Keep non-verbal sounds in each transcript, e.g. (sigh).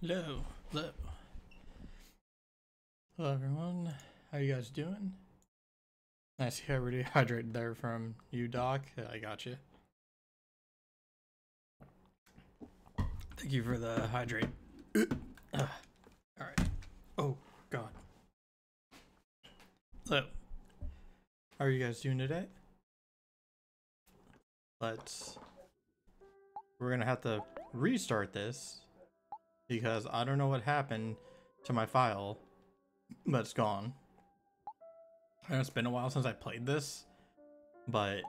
Hello, hello. Hello everyone. How you guys doing? Nice everybody (laughs) hydrated there from you, Doc. I got you. Thank you for the hydrate. (clears throat) Ah. All right. Oh God. So, how are you guys doing today? Let's. We're gonna have to restart this because I don't know what happened to my file, but it's gone. And it's been a while since I played this, but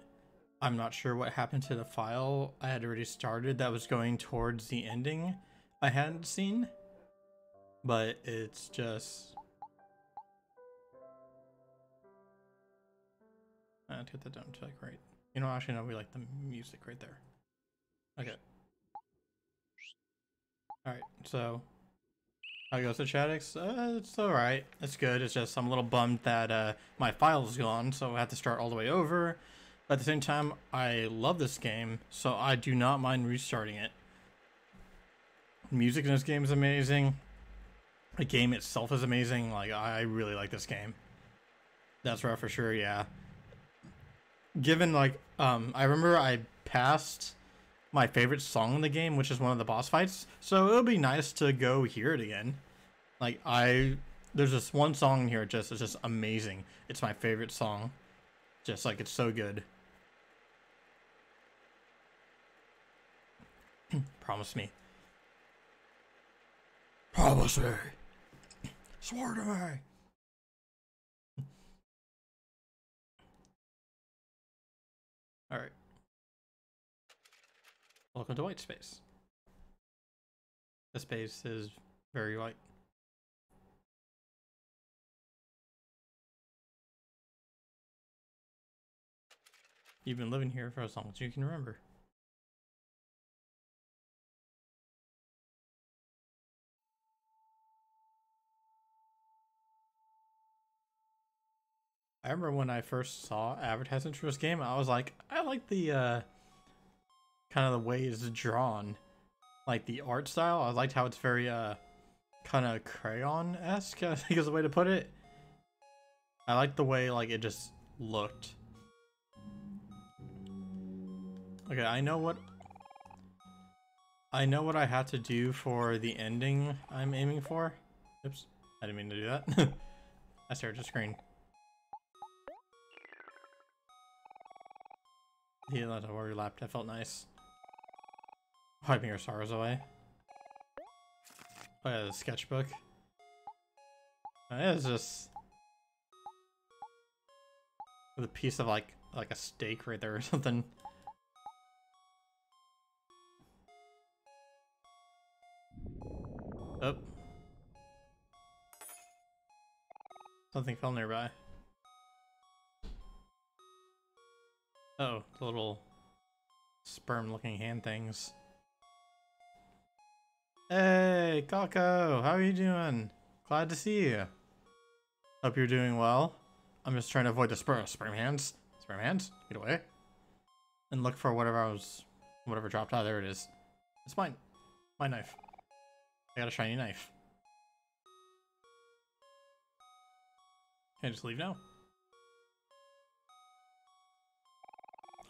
I'm not sure what happened to the file I had already started that was going towards the ending I hadn't seen. But it's just... I have to get that down to like right. You know, actually, no, we like the music right there. Okay. Alright, so how goes the Chatix? Uh, it's alright. It's good. It's just I'm a little bummed that uh, my file is gone, so I have to start all the way over. But at the same time, I love this game, so I do not mind restarting it. Music in this game is amazing. The game itself is amazing. Like, I really like this game. That's right for sure, yeah. Given, like, um, I remember I passed my favorite song in the game, which is one of the boss fights. So it'll be nice to go hear it again. Like I, there's this one song here, just it's just amazing. It's my favorite song. Just like it's so good. (clears throat) Promise me. Promise me. Swear to me. All right. Welcome to white space. The space is very white. You've been living here for as long as you can remember. I remember when I first saw advertisements for this game, I was like, I like the uh, kind of the way it's drawn. Like the art style, I liked how it's very uh kind of crayon-esque, (laughs) I think is the way to put it. I like the way like it just looked. Okay, I know what I know what I have to do for the ending I'm aiming for. Oops, I didn't mean to do that. (laughs) I stared at the screen. A worry lapped. That felt nice. Wiping your sorrows away. Oh yeah, the sketchbook. Oh, it's just with a piece of like like a steak right there or (laughs) something. Oh. Something fell nearby. oh, the little sperm looking hand things. Hey, Kako, how are you doing? Glad to see you. Hope you're doing well. I'm just trying to avoid the sperm, sperm hands. Sperm hands, get away. And look for whatever I was, whatever dropped out. There it is. It's mine. My knife. I got a shiny knife. Can I just leave now?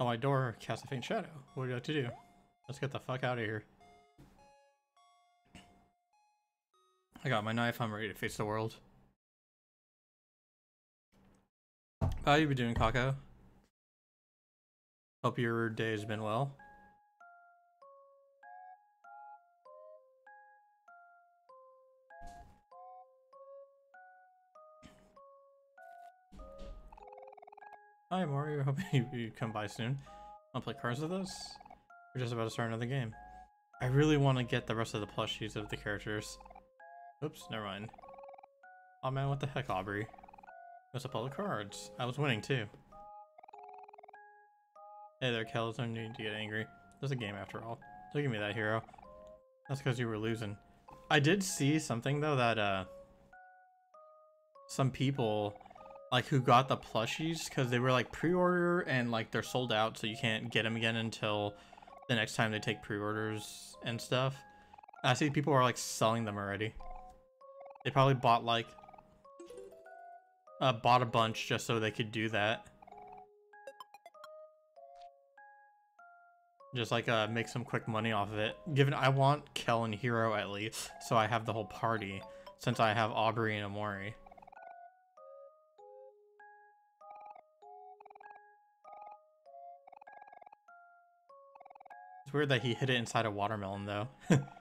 Oh, my door casts a faint shadow. What do you have to do? Let's get the fuck out of here. I got my knife, I'm ready to face the world. How you been doing, Kako? Hope your day has been well. Hi, Mario. Hope (laughs) you, you come by soon. Wanna play cards with us? We're just about to start another game. I really want to get the rest of the plushies of the characters. Oops, never mind. Oh man, what the heck, Aubrey? What's up all the cards? I was winning too. Hey there, Kells, no need to get angry. There's a game after all. Don't give me that, hero. That's because you were losing. I did see something though that uh some people like who got the plushies because they were like pre-order and like they're sold out so you can't get them again until the next time they take pre-orders and stuff I see people are like selling them already. They probably bought like uh, bought a bunch just so they could do that. Just like uh, make some quick money off of it. Given I want Kel and Hero at least, so I have the whole party. Since I have Aubrey and Omori. It's weird that he hid it inside a watermelon though. (laughs)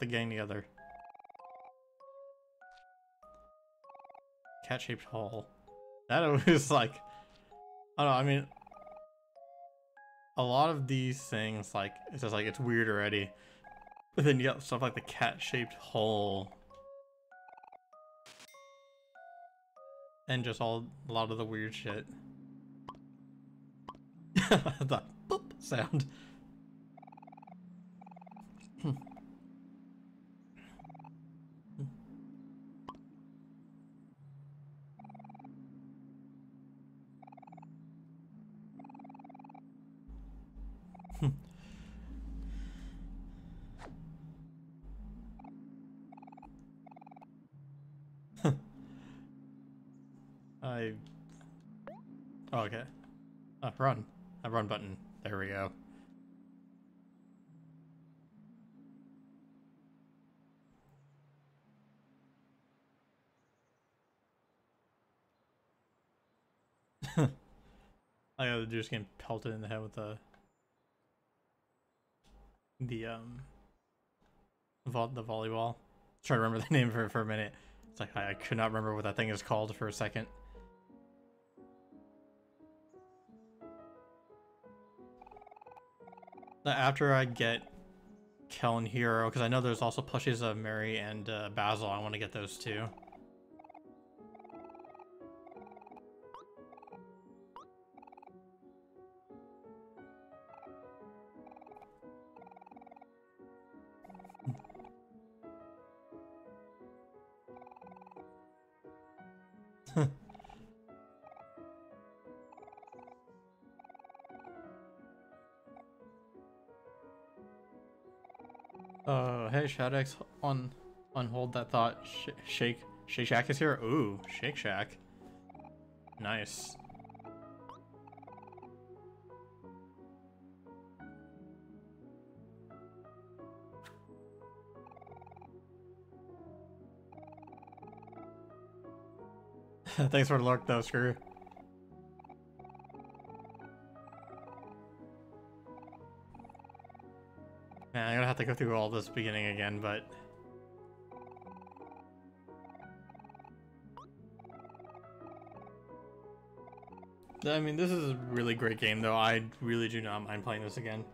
the gang together. Cat-shaped hole. That (laughs) was like I don't know, I mean a lot of these things like it's just like it's weird already. But then you got stuff like the cat-shaped hole and just all a lot of the weird shit. (laughs) the boop sound. (clears throat) run. A run button. There we go. (laughs) I got the just getting pelted in the head with the the um vo the volleyball. Try to remember the (laughs) name for for a minute. It's like I, I could not remember what that thing is called for a second. After I get Kel and Hero, because I know there's also plushies of Mary and uh, Basil, I want to get those too. Hey, Shadax, on on hold that thought. Sh Shake Shake Shack is here. Ooh, Shake Shack. Nice. (laughs) Thanks for the look, though, Screw. To go through all this beginning again, but... I mean, this is a really great game, though. I really do not mind playing this again.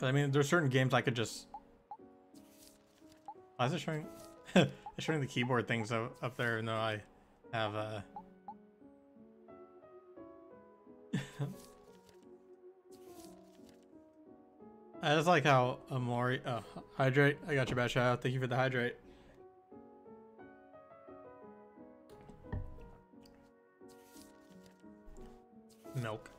I mean, there's certain games I could just... Why is it showing... (laughs) it's showing the keyboard things up, up there, no, I have, uh... I just like how Omori. Oh, uh, hydrate. I got your bad shout out. Thank you for the hydrate. Milk.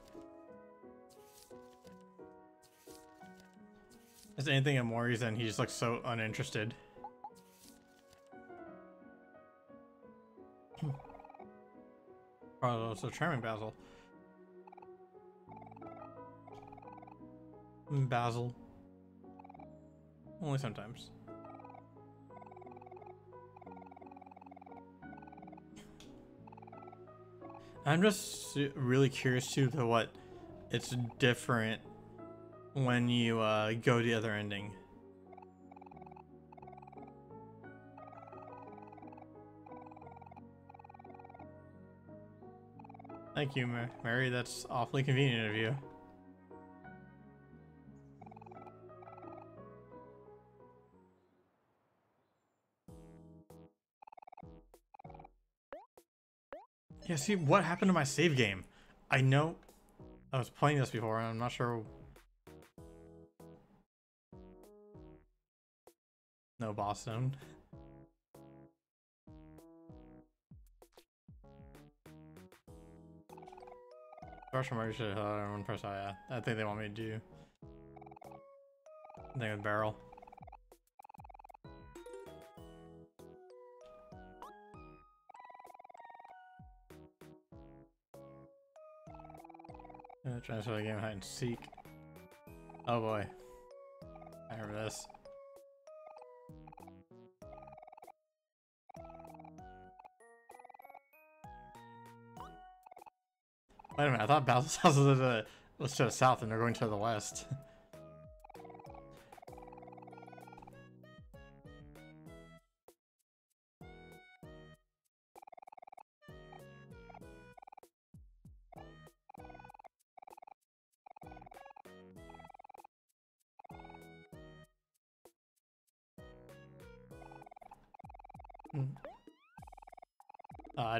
Is anything Omori's and he just looks so uninterested. oh, so charming Basil. Basil. Only sometimes. I'm just really curious too to what it's different when you uh, go to the other ending. Thank you, Mary. That's awfully convenient of you. Yeah, see, what happened to my save game? I know I was playing this before, and I'm not sure. No. Russian Murray should have everyone press I. I think they want me to do. Thing with barrel. Uh, transfer the game hide and seek. Oh boy. I remember this. Wait a minute, I thought Basil's house was, to, was to the south and they're going to the west. (laughs)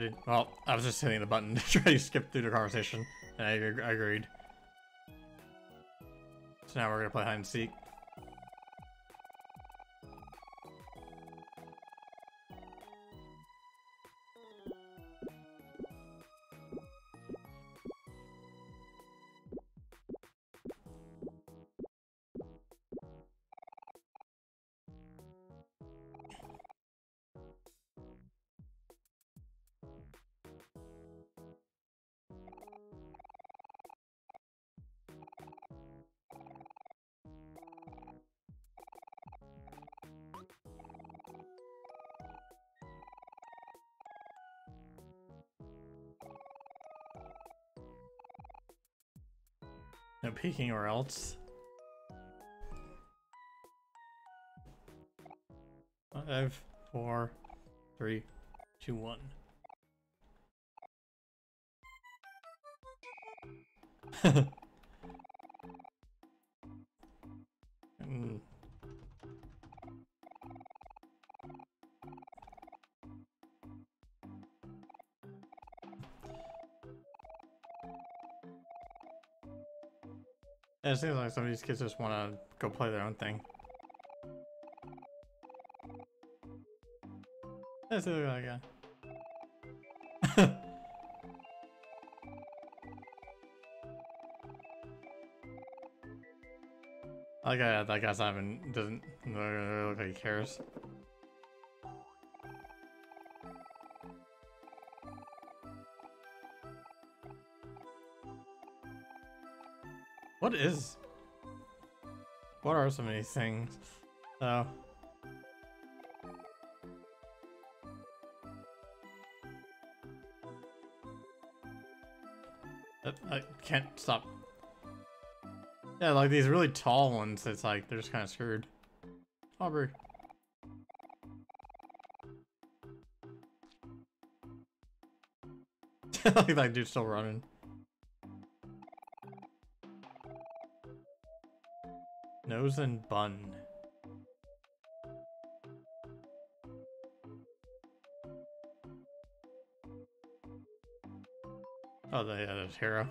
I didn't. Well, I was just hitting the button (laughs) to try to skip through the conversation, and I, I agreed. So now we're gonna play hide and seek. Or else. Five, four, three, two, one. (laughs) it seems like some of these kids just want to go play their own thing. That's it (laughs) like yeah. That guy, that guy's not even doesn't look like he cares. Is... What are some of these things? Oh. I can't stop. Yeah, like these really tall ones, it's like, they're just kind of screwed. Aubrey. (laughs) like that dude's still running. And bun. Oh, yeah, there's Hero.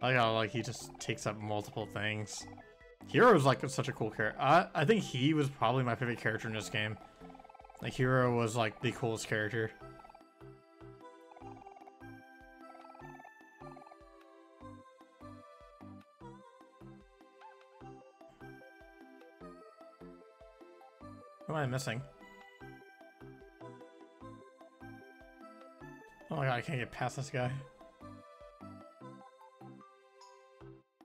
I got like he just takes up multiple things. Hero's like such a cool character. I, I think he was probably my favorite character in this game. Like Hero was like the coolest character. Missing? Oh my god, I can't get past this guy.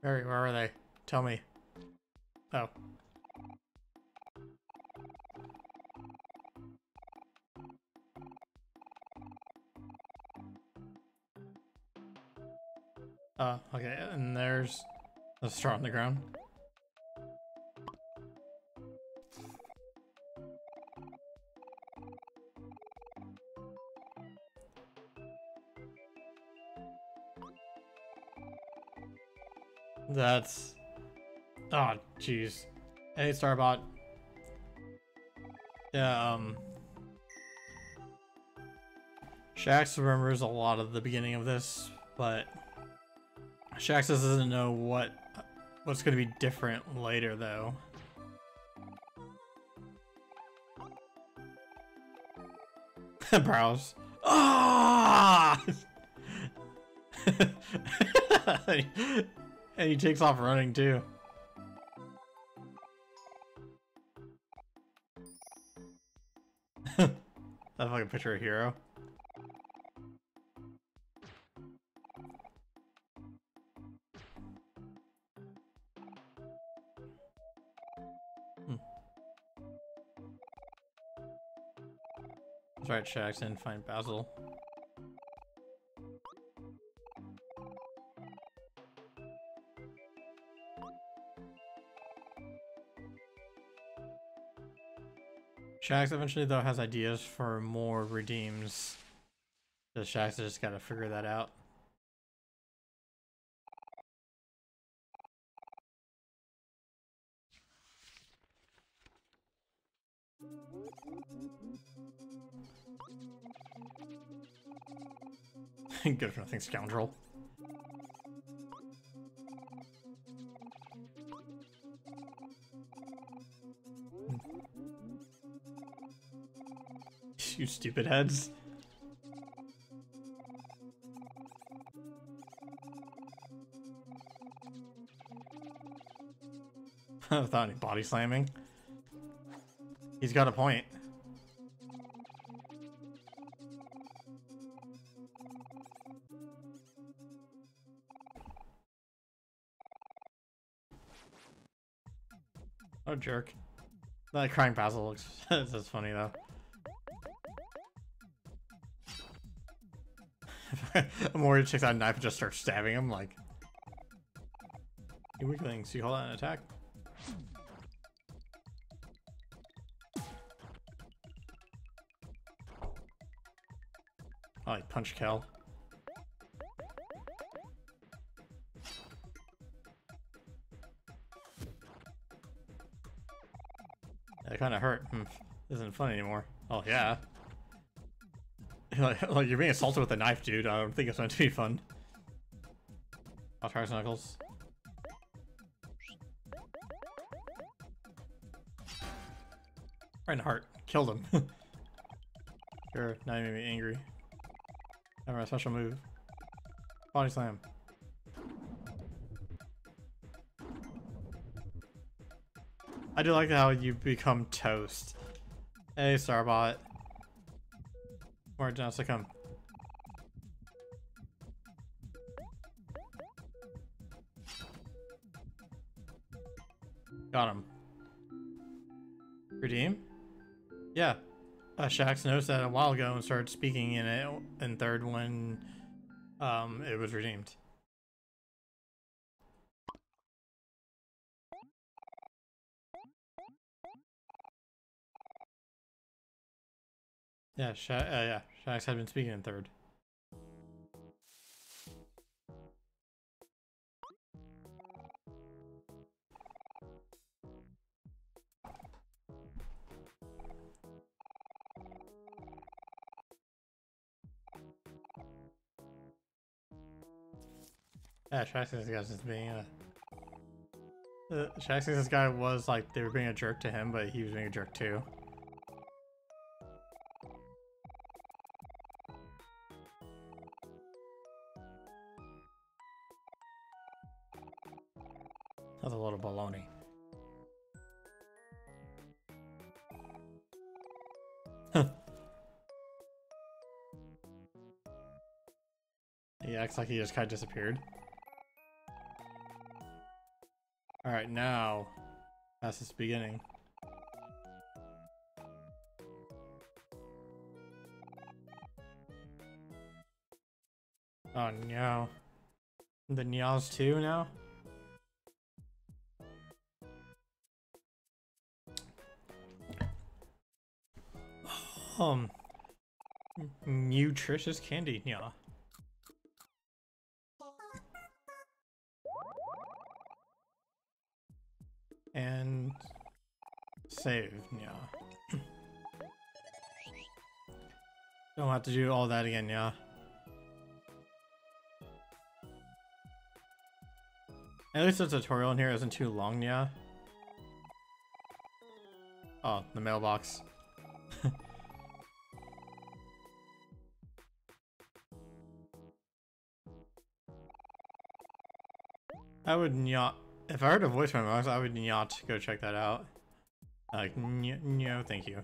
Where, where are they? Tell me. Oh. Uh, okay, and there's a straw on the ground. That's... Oh, jeez. Hey, Starbot. Yeah, um... Shaxx remembers a lot of the beginning of this, but Shaxx doesn't know what what's going to be different later, though. (laughs) Browse. Ah! (laughs) and he takes off running too. That's like a picture of Hero. Try Shaxx and find Basil. Shaxx eventually though has ideas for more redeems. The Shaxx just gotta figure that out. (laughs) Good for nothing scoundrel. You stupid heads. (laughs) Without any body slamming. He's got a point. Oh, jerk. That crying Basil looks (laughs) that's funny though. Mori takes out a knife and just starts stabbing him like You weaklings, you call that an attack? I punch Kel. That kind of hurt. Hmm. Isn't fun anymore. Oh yeah. (laughs) like, you're being assaulted with a knife, dude. I don't think it's meant to be fun. I'll try Knuckles. Right in the heart. Killed him. (laughs) sure, now you made me angry. Have my special move. Body slam. I do like how you become toast. Hey, Starbot. More down to come. Got him. Redeem? Yeah. Uh, Shaxx noticed that a while ago and started speaking in it in third when um, it was redeemed. Yeah, Sha uh, yeah, Shaxx had been speaking in third. Yeah, Shaxx this guy's just being a... Uh, Shaxx this guy was like, they were being a jerk to him, but he was being a jerk too. Acts like he just kind of disappeared. Alright, now, that's its beginning. Oh no. The Nyas too now? Um, nutritious candy, yeah. And save, yeah. (clears throat) Don't have to do all that again, yeah. At least the tutorial in here isn't too long, yeah. Oh, the mailbox. (laughs) I would not. If I heard a voice from Mailbox, I would not go check that out. Like, no, thank you.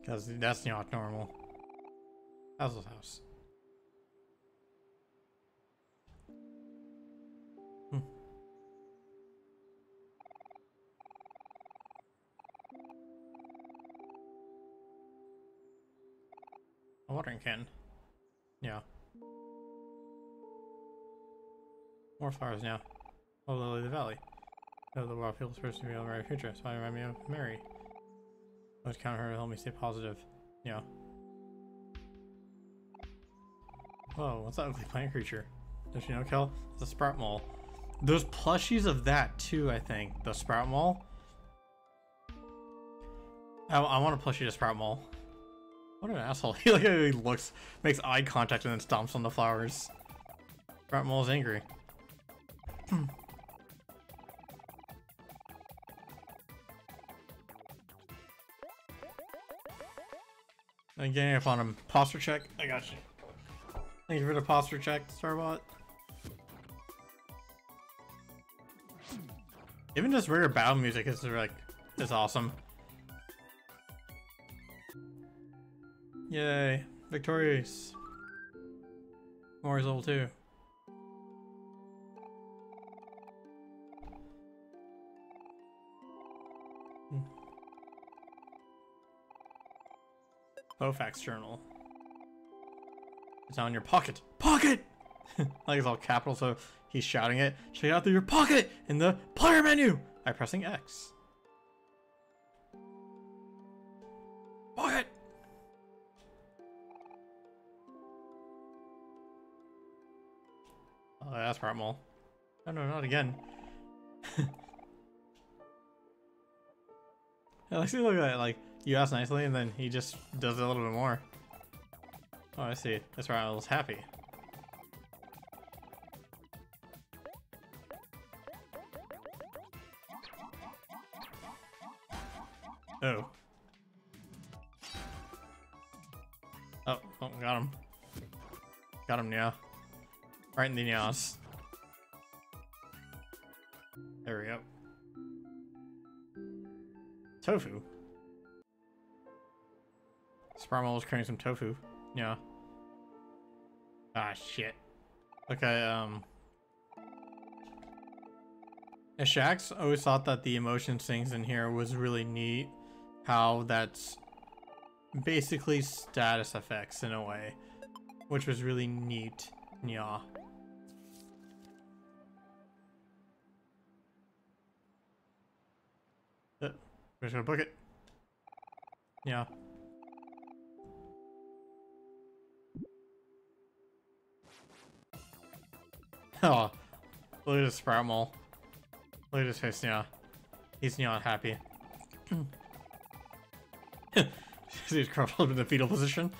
Because that's not normal. How's house? Hmm. A watering can. Yeah. More flowers now. Oh, Lily the Valley. Oh, the world feels supposed to be a very future, so I remind me of Mary. I was counting her to help me stay positive. Yeah. Whoa, what's that ugly plant creature? Does she know, Kel? It's a sprout mole. Those plushies of that too, I think. The sprout mole. I, I want to plushie to sprout mole. What an asshole. (laughs) He like he looks, makes eye contact and then stomps on the flowers. Sprout mole's angry. (clears throat) And getting up on him. Posture check. I got you. Thank you for the posture check, Starbot. Even just rare battle music is like is awesome. Yay. Victorious. Mori's level 2. Hmm. Bofax journal. It's on your pocket. Pocket! (laughs) like it's all capital, so he's shouting it. Check it out through your pocket in the player menu by pressing X. that's part mole. No, no, not again. I like to look at that, like, you ask nicely, and then he just does it a little bit more. Oh, I see. That's why I was happy. Oh. Oh, oh, got him. Got him, yeah. Right in the nose. Tofu. Sprout mole was carrying some tofu. Yeah. Ah, shit. Okay, um... Shaxx always thought that the emotion things in here was really neat. How that's basically status effects in a way. Which was really neat. Yeah. We're just gonna book it. Yeah. (laughs) oh, look at this sprout mole. Look at his face now. He's not happy. (laughs) He's crumpled in the fetal position.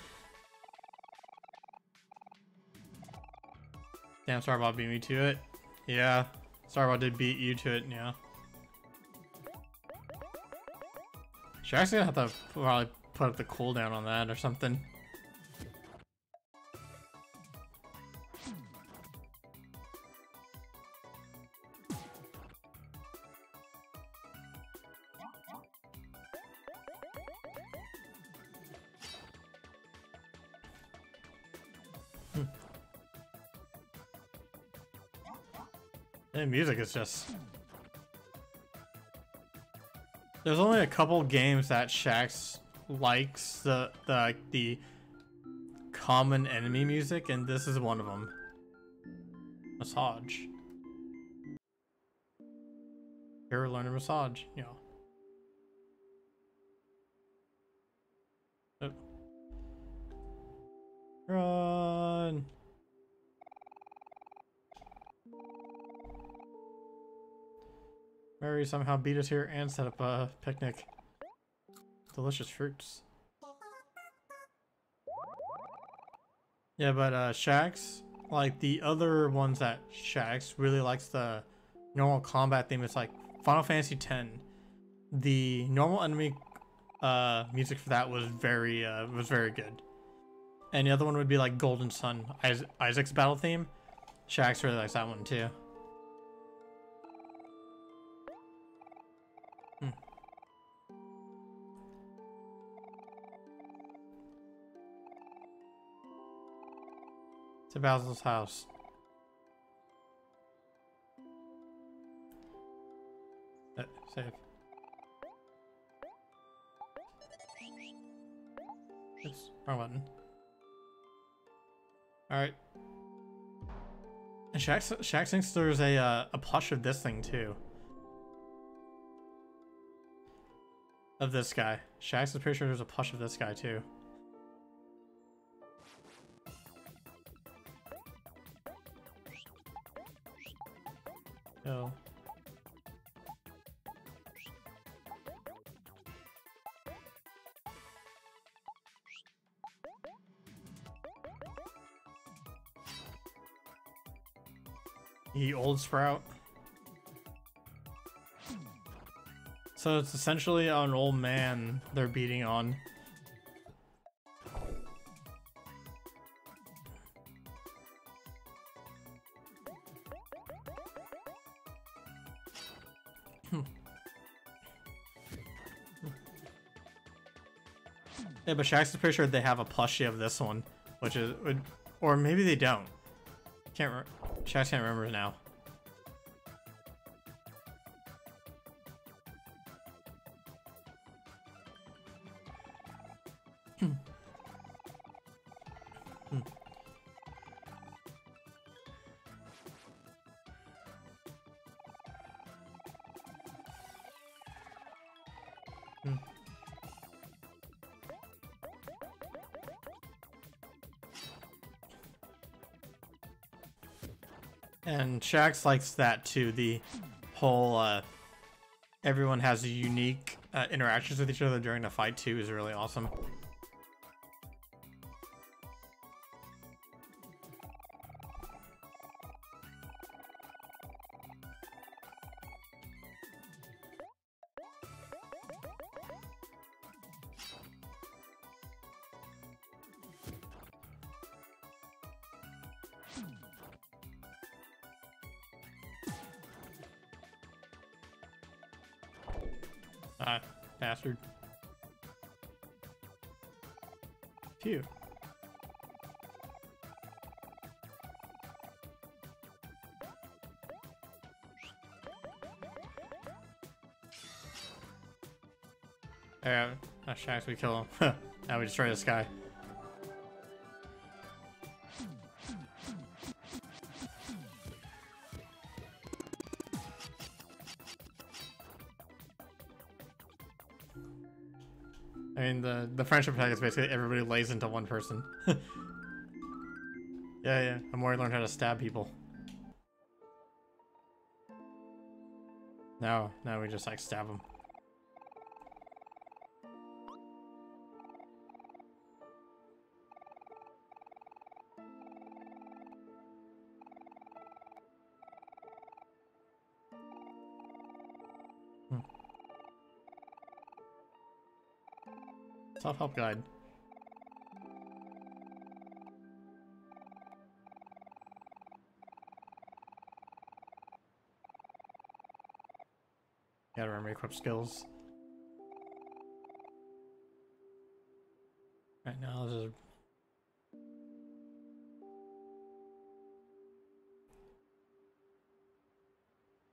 Damn, Starbot beat me to it. Yeah, Starbot did beat you to it, yeah. Should actually gonna have to probably put up the cooldown on that or something. Hmm. And music is just... There's only a couple games that Shax likes the, the, the common enemy music, and this is one of them. Massage. Here, learn a massage, yeah. Somehow beat us here and set up a picnic. Delicious fruits. Yeah, but uh, Shaxx, like the other ones that Shaxx really likes the normal combat theme. It's like Final Fantasy X. The normal enemy uh, music for that was very uh, was very good. And the other one would be like Golden Sun, Isaac's battle theme. Shaxx really likes that one too. To Basil's house. Uh, save. Oops, wrong button. Alright. And Shaxx, Shaxx thinks there's a, uh, a plush of this thing too. Of this guy. Shaxx is pretty sure there's a plush of this guy too. Sprout. So it's essentially an old man they're beating on. (laughs) yeah, but is pretty sure they have a plushie of this one, which is, or maybe they don't. Can't. Shaxx can't remember now. And Shaxx likes that too. The whole uh, everyone has unique uh, interactions with each other during the fight too is really awesome. We kill him. (laughs) now we destroy this guy. I mean, the, the friendship attack is basically everybody lays into one person. (laughs) yeah, yeah. The more I learn how to stab people. Now, now we just like stab them. Self-help guide. Gotta remember equip skills. Right now, this is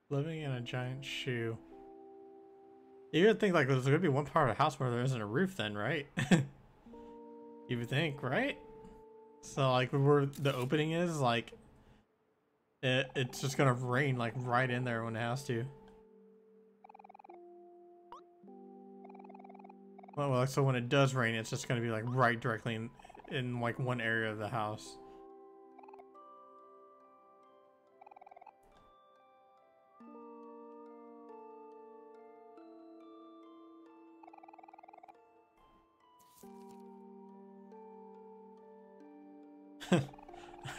living in a giant shoe. You would think like there's gonna be one part of the house where there isn't a roof then, right? (laughs) you would think, right? So like where the opening is, like it it's just gonna rain like right in there when it has to. Well, so when it does rain, it's just gonna be like right directly in in like one area of the house.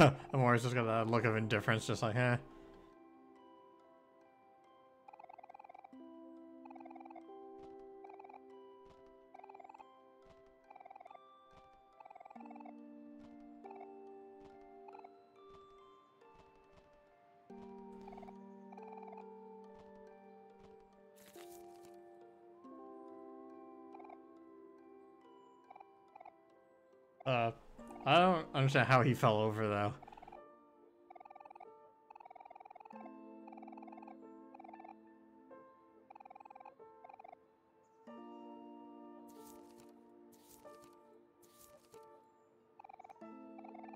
(laughs) always just got that look of indifference, just like, eh. Understand how he fell over though.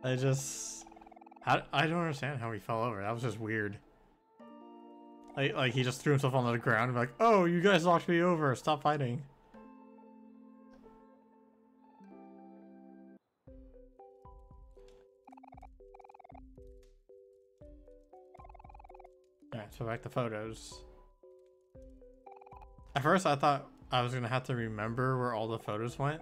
I just, I, I don't understand how he fell over. That was just weird. Like, like he just threw himself onto the ground and like, oh, you guys knocked me over. Stop fighting. So back to photos. At first I thought I was gonna have to remember where all the photos went.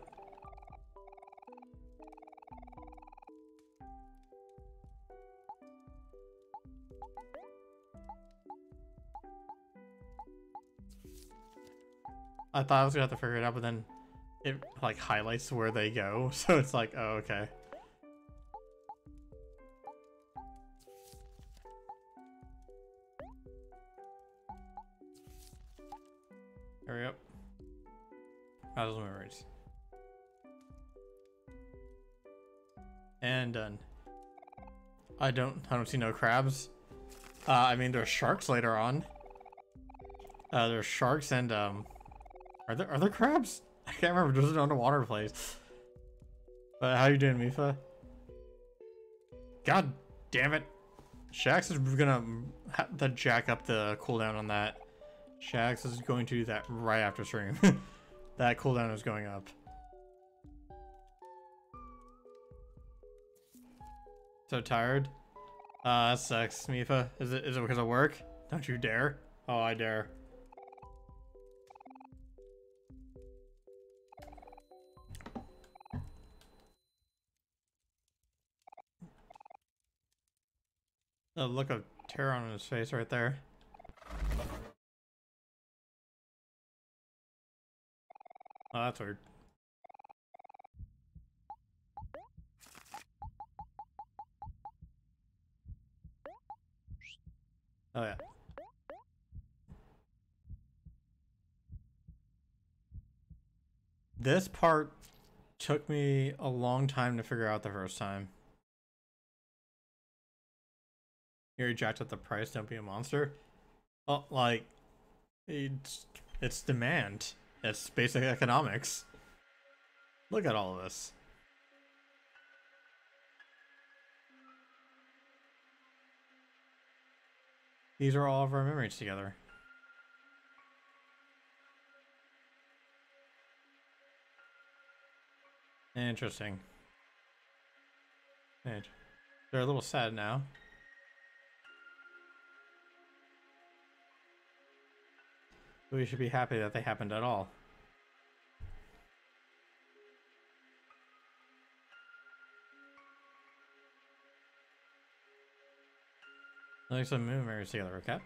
I thought I was gonna have to figure it out, but then it like highlights where they go, (laughs) so it's like, oh, okay. I don't see no crabs. Uh, I mean there's sharks later on. Uh, there's sharks and um are there are there crabs? (laughs) I can't remember. There's an underwater place. But how you doing, Mifa? God damn it. Shax is gonna have to jack up the cooldown on that. Shax is going to do that right after stream. (laughs) that cooldown is going up. So tired? Uh, that sucks, Mifa. Is it is it because of work? Don't you dare. Oh, I dare. The look of terror on his face right there. Oh, that's weird. Oh yeah. This part took me a long time to figure out the first time. You're jacked up the price, don't be a monster. Oh, like, it's, it's demand. It's basic economics. Look at all of this. These are all of our memories together. Interesting. They're a little sad now. We should be happy that they happened at all. Like some moon mirrors together, okay?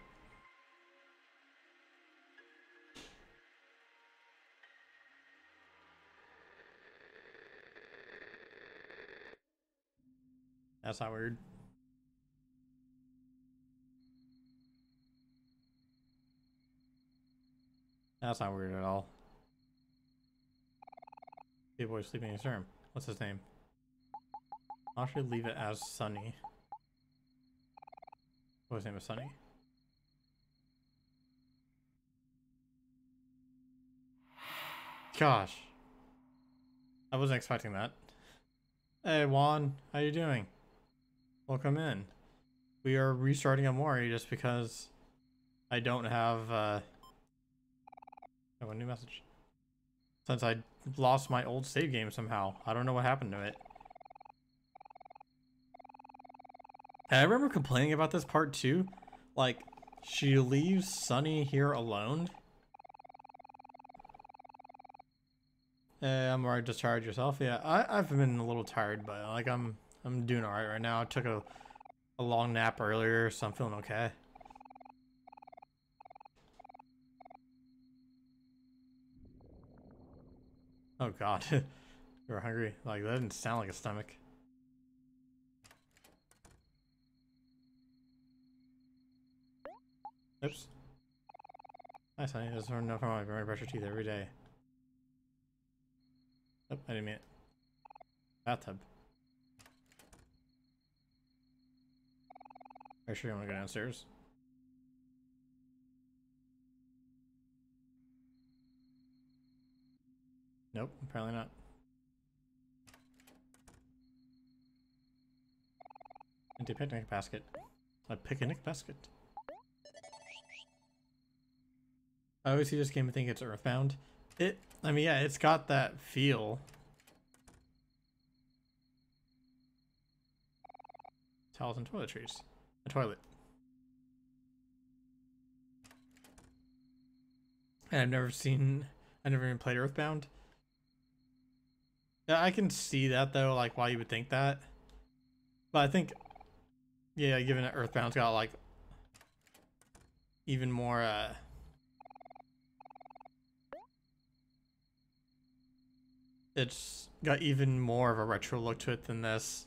That's not weird. That's not weird at all. People are sleeping in his room. What's his name? I should leave it as Sunny. What his name is Sunny? Gosh. I wasn't expecting that. Hey Juan, how you doing? Welcome in. We are restarting Omori just because I don't have uh Oh, a new message. Since I lost my old save game somehow. I don't know what happened to it. And I remember complaining about this part too. Like, she leaves Sunny here alone. Uh, I'm. Just tired yourself. Yeah, I I've been a little tired, but like I'm I'm doing alright right now. I took a a long nap earlier, so I'm feeling okay. Oh god, (laughs) you're hungry. Like that didn't sound like a stomach. Oops. Nice, honey. Learn enough from my brush your teeth every day. Oh, I didn't mean it. Bathtub. Are you sure you want to go downstairs? Nope, apparently not. Empty picnic basket. A picnic basket. I always see this game think it's Earthbound. It, I mean, yeah, it's got that feel. Towels and toiletries. A toilet. And I've never seen, I never even played Earthbound. Yeah, I can see that though, like why you would think that. But I think, yeah, given that Earthbound's got like even more, uh, it's got even more of a retro look to it than this.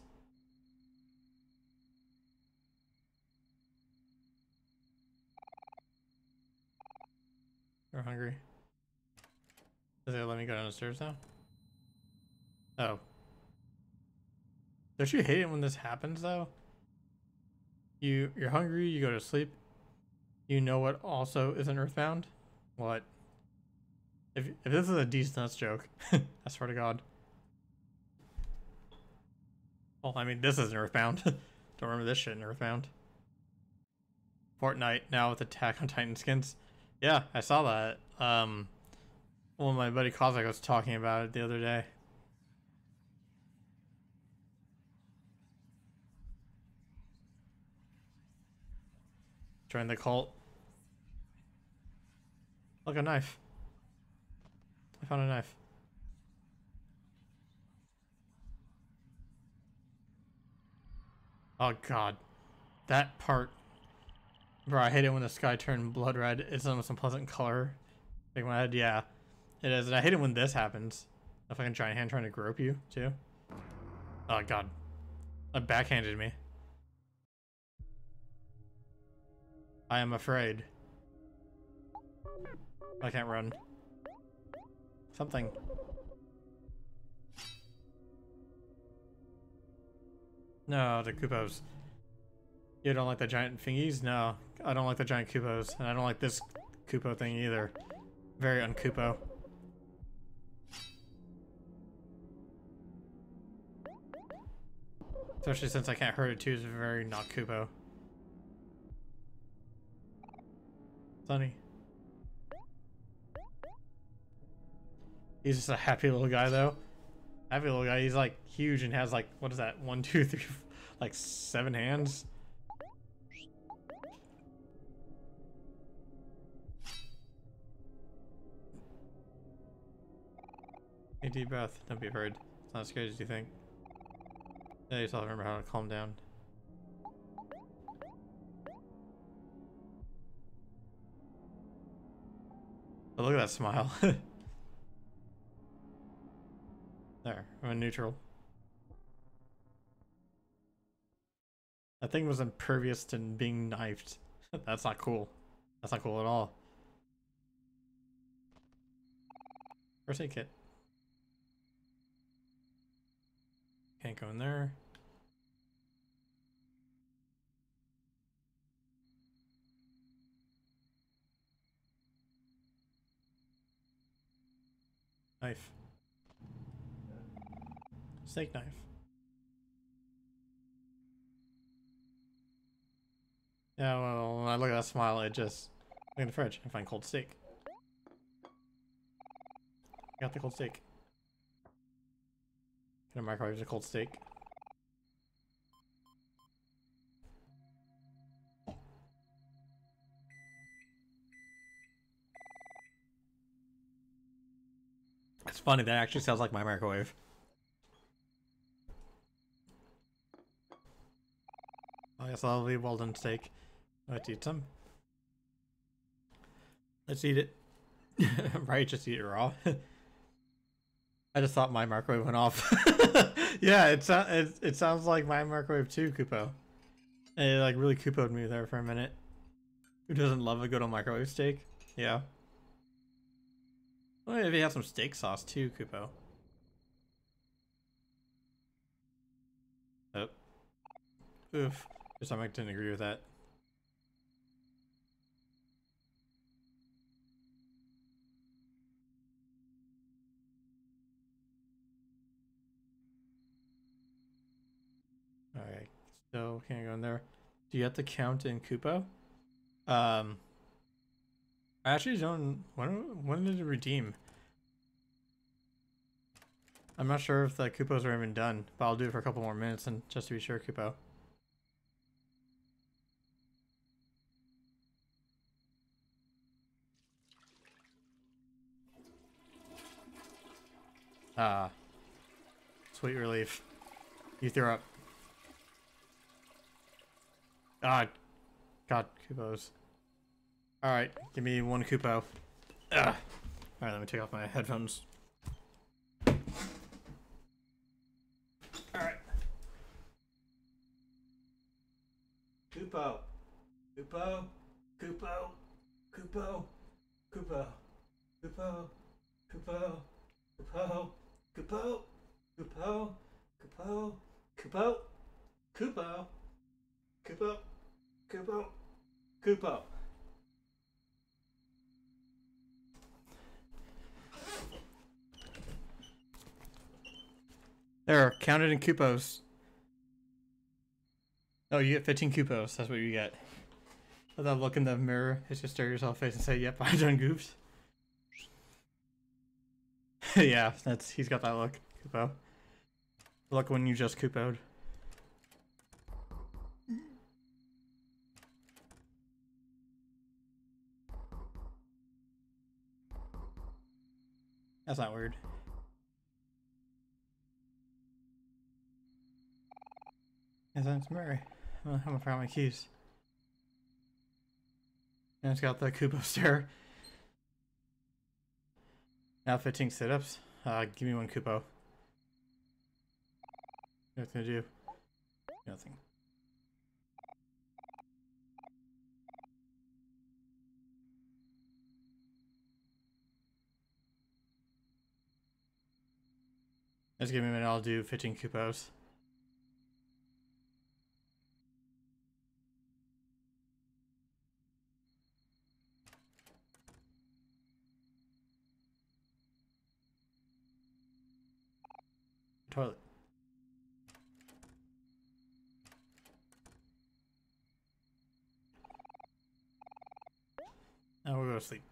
You're hungry. Does it let me go down the stairs now? Oh. Don't you hate it when this happens though? You you're hungry, you go to sleep. You know what also isn't earthbound? What? If if this is a decent nuts joke, (laughs) I swear to God. Well, I mean this isn't earthbound. (laughs) Don't remember this shit in Earthbound. Fortnite now with Attack on Titan skins. Yeah, I saw that. Um, well, my buddy Kozak was talking about it the other day. Join the cult. Look, a knife. Found a knife. Oh god. That part Bro, I hate it when the sky turned blood red. It's the most unpleasant color. Like my head, yeah. It is. And I hate it when this happens. A fucking giant hand trying to grope you, too. Oh, God. That backhanded me. I am afraid. I can't run. Something. No, the Koopos. You don't like the giant thingies? No, I don't like the giant Koopos, and I don't like this Koopo thing either. Very unkoopo. Especially since I can't hurt it too, it's very not Koopo. Sunny. He's just a happy little guy though. Happy little guy, he's like huge and has like, what is that? One, two, (laughs) three, like seven hands? A deep breath. Don't be afraid. It's not as scary as you think. Yeah, you still remember how to calm down. Oh, look at that smile. (laughs) there, I'm in neutral. That thing was impervious to being knifed. (laughs) That's not cool. That's not cool at all. First aid kit. Can't go in there. Knife. Steak knife. Yeah, well, when I look at that smile, it just... Look in the fridge and find cold steak. Got the cold steak. Gonna microwave is a cold steak. It's funny. That actually sounds like my microwave. Yes, I'll leave Walden steak. Let's eat some. Let's eat it. (laughs) right, just eat it raw. (laughs) I just thought my microwave went off. (laughs) yeah, it, so it, it sounds like my microwave too, Kupo. It like really Kupo'd me there for a minute. Who doesn't love a good old microwave steak? Yeah. Oh, well, maybe have some steak sauce too, Kupo. Oh. Oof. Your stomach didn't agree with that. Alright, so can't go in there. Do you have to count in Kupo? Um, I actually don't. When when did it redeem? I'm not sure if the Kupos are even done, but I'll do it for a couple more minutes and just to be sure, Kupo. Ah, sweet relief. You threw up. Ah, God, Kupos. Alright, give me one Kupo. Alright, let me take off my headphones. Alright. Kupo. Kupo. Kupo. Kupo. Kupo. Kupo. Kupo. Kupo. Coupeau, Coupeau, Coupeau, Coupeau, Coupeau, Coupeau, Coupeau, Coupeau. There are counted in coupos. Oh, you get 15 coupos. That's what you get. Without looking in the mirror, it's just stare yourself face and say, yep, (laughs) I done goofed. (laughs) yeah, that's he's got that look, Kupo. Look when you just Kupoed. That's not weird. Yes, that's Murray. I'm gonna find my keys. And it's got the Kupo (laughs) stare. Now 15 sit-ups. Uh, give me one Kupo. Nothing gonna do? Nothing. Just give me a minute, I'll do 15 Kupos. Toilet. Now we'll go to sleep.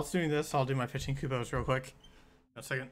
It's doing this, I'll do my 15 Kupos real quick. A second.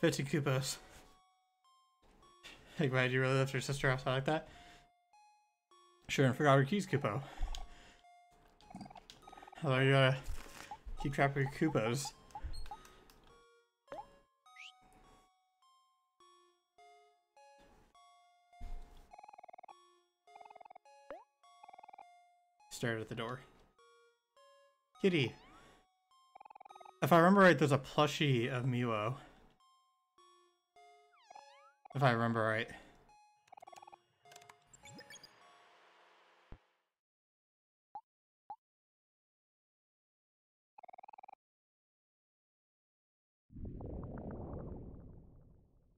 50 Koopos. Hey, man, you really left your sister outside like that? Sure, and forgot her keys, Koopo. Hello, you gotta keep track of your Koopos. Stared at the door. Kitty. If I remember right, there's a plushie of Milo. If I remember right.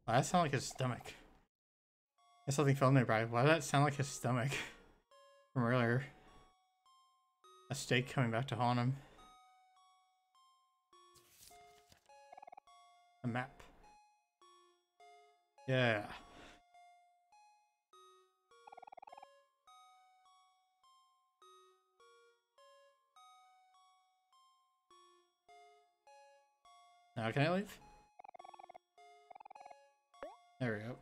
That sound like his stomach. Something fell nearby. Why does that sound like his stomach (laughs) from earlier? A steak coming back to haunt him. A map. Yeah. Now can I leave? There we go.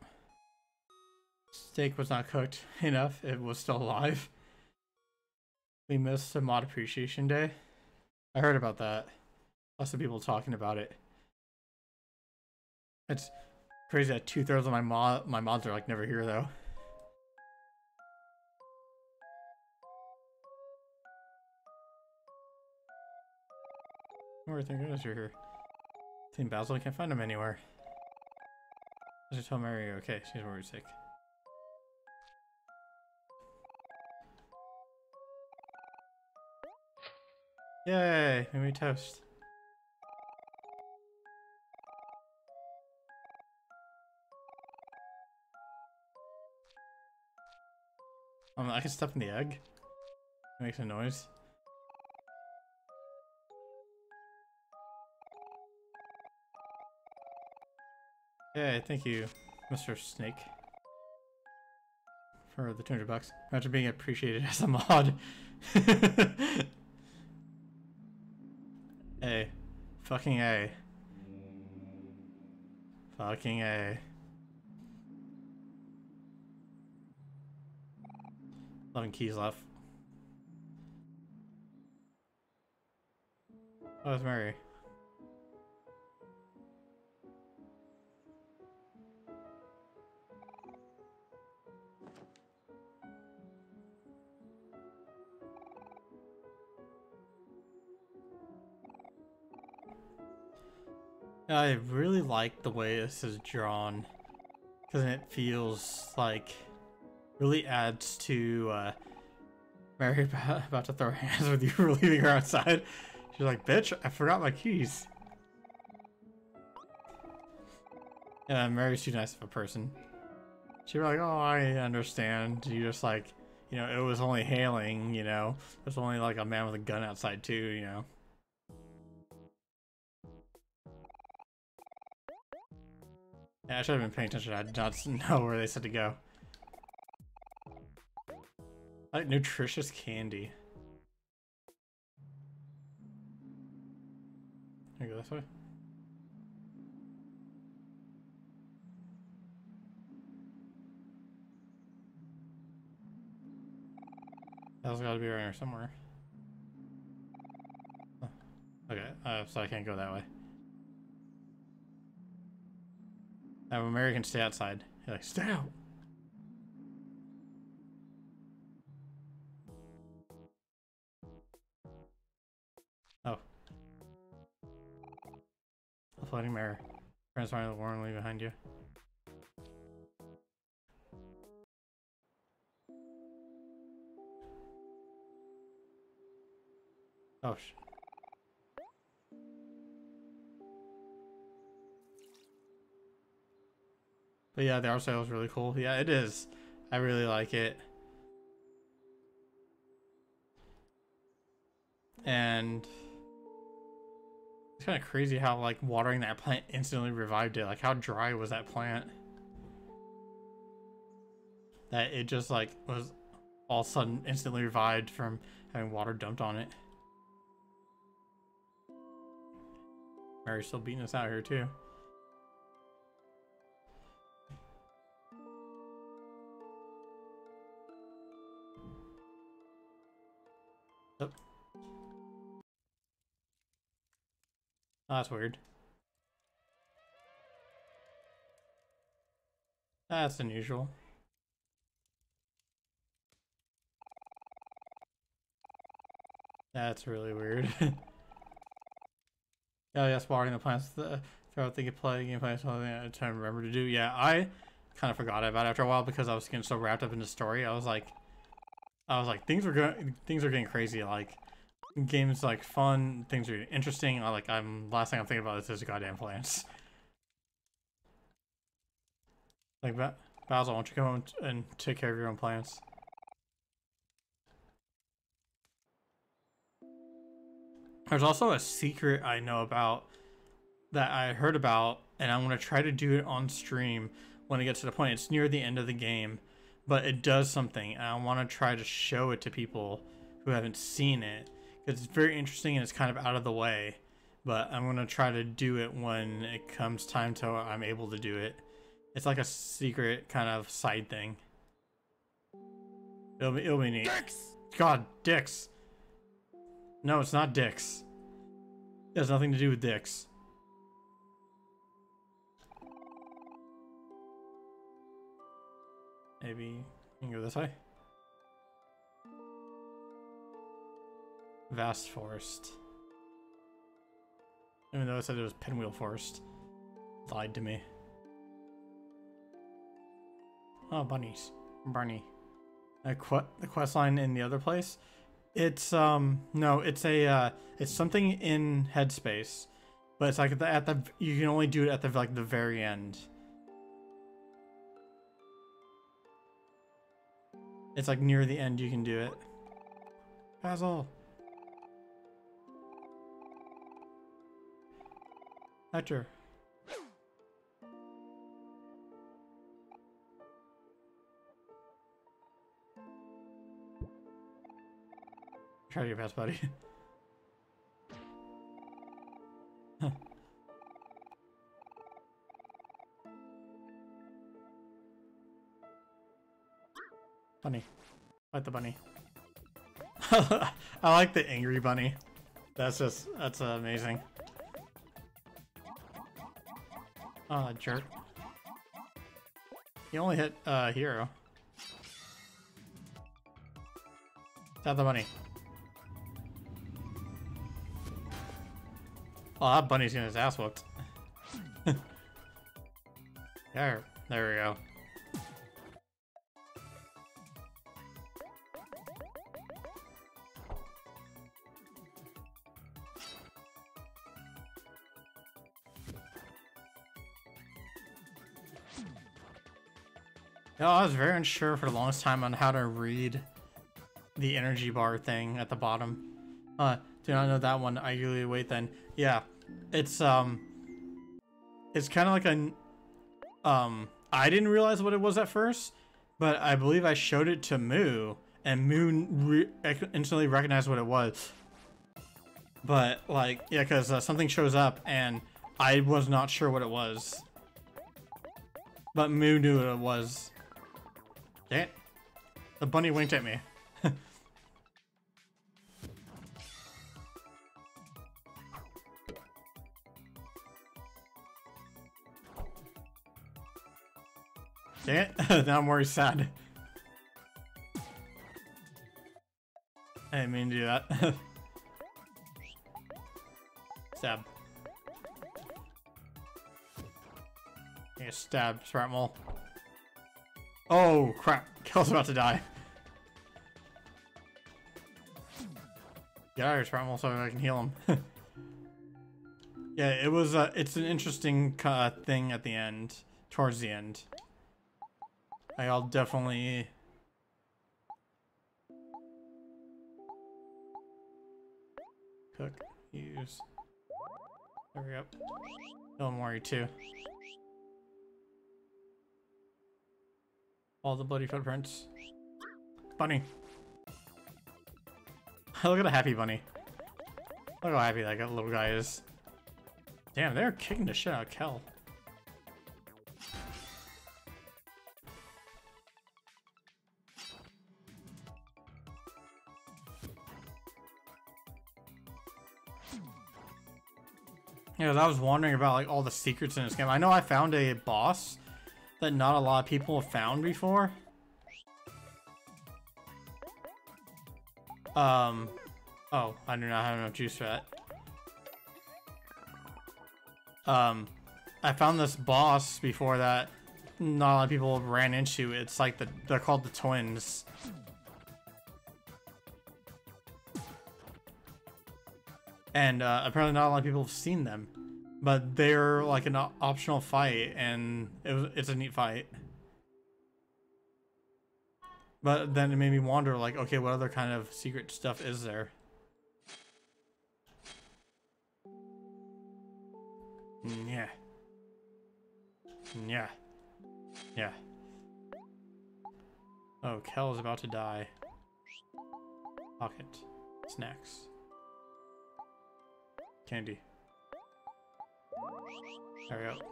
Steak was not cooked (laughs) enough. It was still alive. We missed a mod appreciation day. I heard about that. Lots of people talking about it. It's crazy that two thirds of my mod my mods are like never here though. Where thank goodness you're here. Team Basil, I can't find him anywhere. I just tell Mari, okay, she's worried sick. Yay, made me toast. I can step in the egg. It makes a noise. Yeah, thank you, Mr. Snake. For the 200 bucks. Imagine being appreciated (laughs) as a mod. (laughs) A. Fucking A. Fucking A. Eleven keys left. Oh, it's Mari. I really like the way this is drawn because it feels like really adds to uh, Mari (laughs) about to throw (laughs) hands with you for leaving her outside. She's like, bitch, I forgot my keys. Yeah, Mari's too nice of a person. She'd be like, oh, I understand. You just like, you know, it was only hailing, you know. There's only like a man with a gun outside too, you know. Yeah, I should have been paying attention. I did not (laughs) know where they said to go. Like nutritious candy. Can I go this way? That's gotta be around here somewhere. Okay, uh, so I can't go that way. That American stay outside. Like, stay out. Floating mirror. Transparent warmly behind you. Oh, sh But yeah, the art style is really cool. Yeah, it is. I really like it. And it's kind of crazy how like watering that plant instantly revived it. Like how dry was that plant? That it just like was all of a sudden instantly revived from having water dumped on it. Mari's still beating us out here too. Oh, that's weird. That's unusual. That's really weird. (laughs) oh yes, watering the plants the, throughout the play gameplay something I try to remember to do. Yeah, I kind of forgot about it after a while because I was getting so wrapped up in the story. I was like, I was like, things were going, things are getting crazy. Like, game's like fun, things are interesting. I like I'm last thing I'm thinking about is this goddamn plants. Like that Basil, why don't you come home and take care of your own plants? There's also a secret I know about that I heard about, and I'm to try to do it on stream when it gets to the point. It's near the end of the game, but it does something, and I want to try to show it to people who haven't seen it because it's very interesting and it's kind of out of the way. But I'm going to try to do it when it comes time to I'm able to do it. It's like a secret kind of side thing. It'll be, it'll be neat. Dicks! God, dicks. No, it's not dicks. It has nothing to do with dicks. Maybe you can go this way. Vast forest. Even though I said it was pinwheel forest. Lied to me. Oh, bunnies. Barney. The, qu the quest line in the other place? It's, um, no, it's a, uh, it's something in Headspace. But it's like at the, at the, you can only do it at the, like, the very end. It's like near the end you can do it. Basil. Hector. Try get past, buddy. (laughs) bunny. Fight the bunny. (laughs) I like the angry bunny. That's just, that's uh, amazing. Oh, jerk. He only hit, uh, hero. Stab the bunny. Oh, that bunny's getting his ass whooped. (laughs) there, there we go. I was very unsure for the longest time on how to read the energy bar thing at the bottom. Uh, do not know that one. I usually wait then. Yeah, it's um, it's kind of like a um. I didn't realize what it was at first, but I believe I showed it to Moo, and Moo re instantly recognized what it was. But like, yeah, because uh, something shows up and I was not sure what it was. But Moo knew what it was. Dang. The bunny winked at me. (laughs) It. (laughs) now I'm more sad. I didn't mean to do that. (laughs) stab. Yeah, stab, Sprout mole. Oh, crap. Kel's about to die. Get out of so I can heal him. (laughs) yeah, it was, uh, it's an interesting uh, thing at the end, towards the end. I'll definitely... Cook, use... There we go. Don't worry too. All the bloody footprints. Bunny. (laughs) Look at a happy bunny. Look how happy that little guy is. Damn, they're kicking the shit out of Kel. Yeah, I was wondering about like all the secrets in this game. I know I found a boss that not a lot of people have found before. Um, oh, I do not have enough juice for that. Um, I found this boss before that not a lot of people ran into. It's like the they're called the twins. And uh, apparently not a lot of people have seen them. But they're like an optional fight, and it was, it's a neat fight. But then it made me wonder, like, okay, what other kind of secret stuff is there? Mm, yeah. Mm, yeah. Yeah. Oh, Kel is about to die. Pocket. Snacks. Candy. There we go.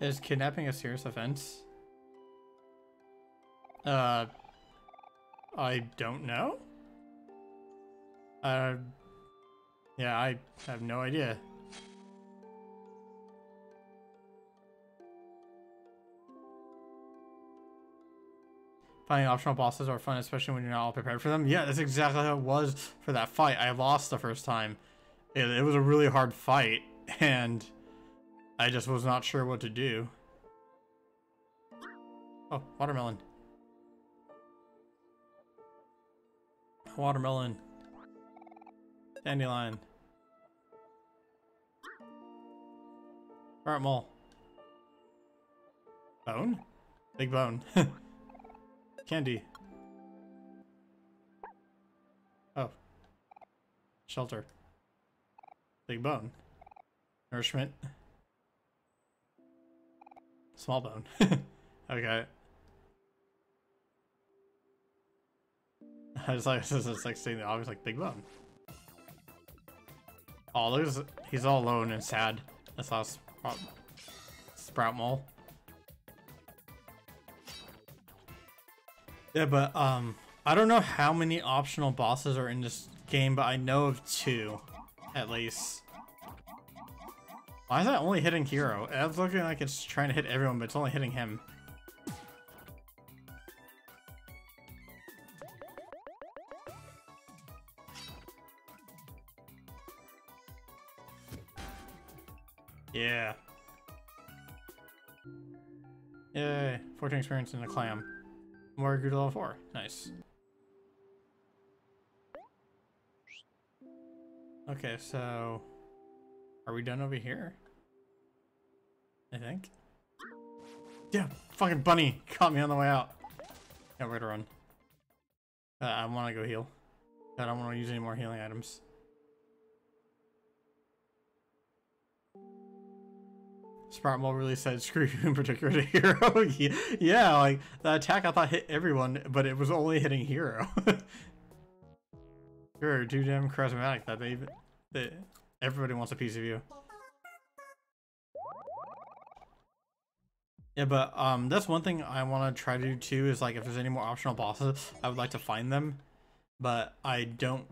Is kidnapping a serious offense? Uh, I don't know. Uh, yeah, I have no idea. Finding optional bosses are fun, especially when you're not all prepared for them. Yeah, that's exactly how it was for that fight. I lost the first time. It, it was a really hard fight, (laughs) and I just was not sure what to do. Oh, watermelon. Watermelon. Dandelion. Alright, mole. Bone? Big bone. (laughs) Candy. Oh. Shelter. Big bone. Nourishment. Small bone. (laughs) okay. (laughs) I just like (laughs) this is like saying the obvious like big bone. Oh, look he's all alone and sad. That's last sprout, sprout mole. Yeah, but um, I don't know how many optional bosses are in this game, but I know of two, at least. Why is that only hitting Hero? It's looking like it's trying to hit everyone, but it's only hitting him. Yeah. Yay. 14 experience in a clam. More good level 4. Nice. Okay, so... Are we done over here? I think. Yeah, fucking bunny caught me on the way out. Yeah, we're gonna run. Uh, I want to go heal. I don't want to use any more healing items. Sprout really said screw you (laughs) in particular to Hero. (laughs) yeah, like the attack I thought hit everyone, but it was only hitting Hero. (laughs) You're too damn charismatic that they, they everybody wants a piece of you. Yeah, but um, that's one thing I want to try to do too. Is like if there's any more optional bosses, I would like to find them, but I don't.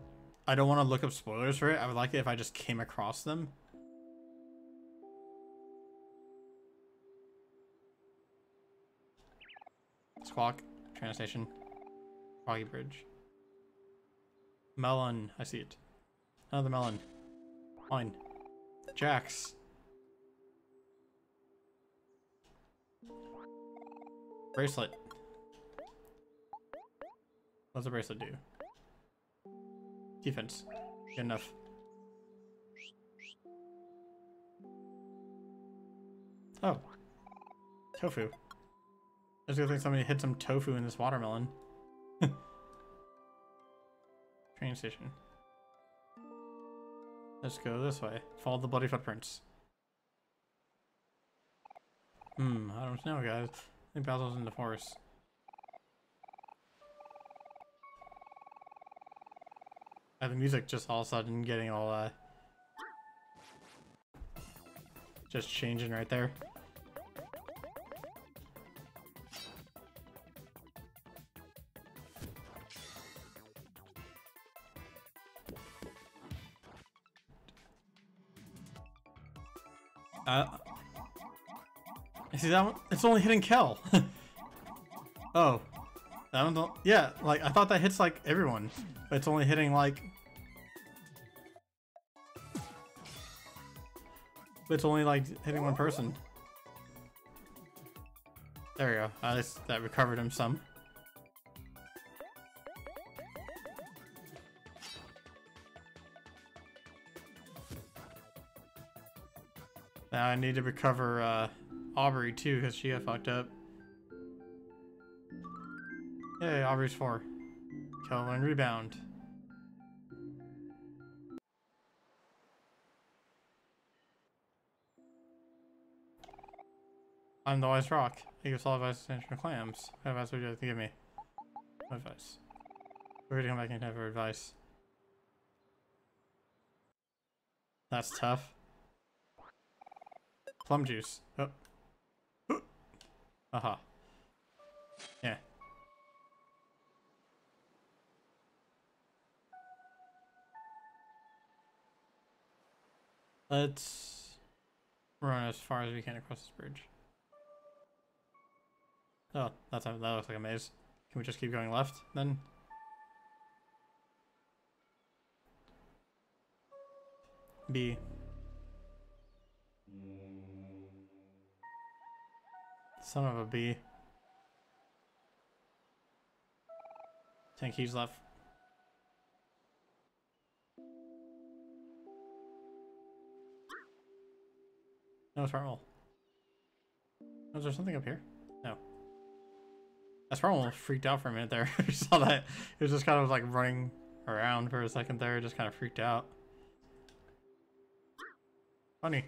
I don't want to look up spoilers for it. I would like it if I just came across them. Squawk, train station, Froggy Bridge. Melon, I see it. Another melon. Fine. Jax. Bracelet. What's the bracelet do? Defense. Good enough. Oh. Tofu. I was gonna think somebody hit some tofu in this watermelon. (laughs) Train station. Let's go this way. Follow the bloody footprints. Hmm, I don't know, guys. I think Basil's in the forest. Yeah, the music just all of a sudden getting all, uh... Just changing right there. You see that one? It's only hitting Kel. (laughs) oh. I don't know. Yeah, like, I thought that hits, like, everyone. But it's only hitting, like... It's only, like, hitting one person. There we go. At least that recovered him some. Now I need to recover, uh... Aubrey too because she got fucked up. Yay, Aubrey's four. And rebound. I'm the wise rock. I give all advice to clams. What advice would you like to give me? Advice? We're gonna come back and have her advice. That's tough. Plum juice. Oh. Aha. Uh -huh. Yeah. Let's run as far as we can across this bridge. Oh, that's that looks like a maze. Can we just keep going left then? B. Son of a B. Ten keys left. No, it's normal. Oh, there something up here? No. That's probably freaked out for a minute there. (laughs) saw that. It was just kind of like running around for a second there. Just kind of freaked out. Funny.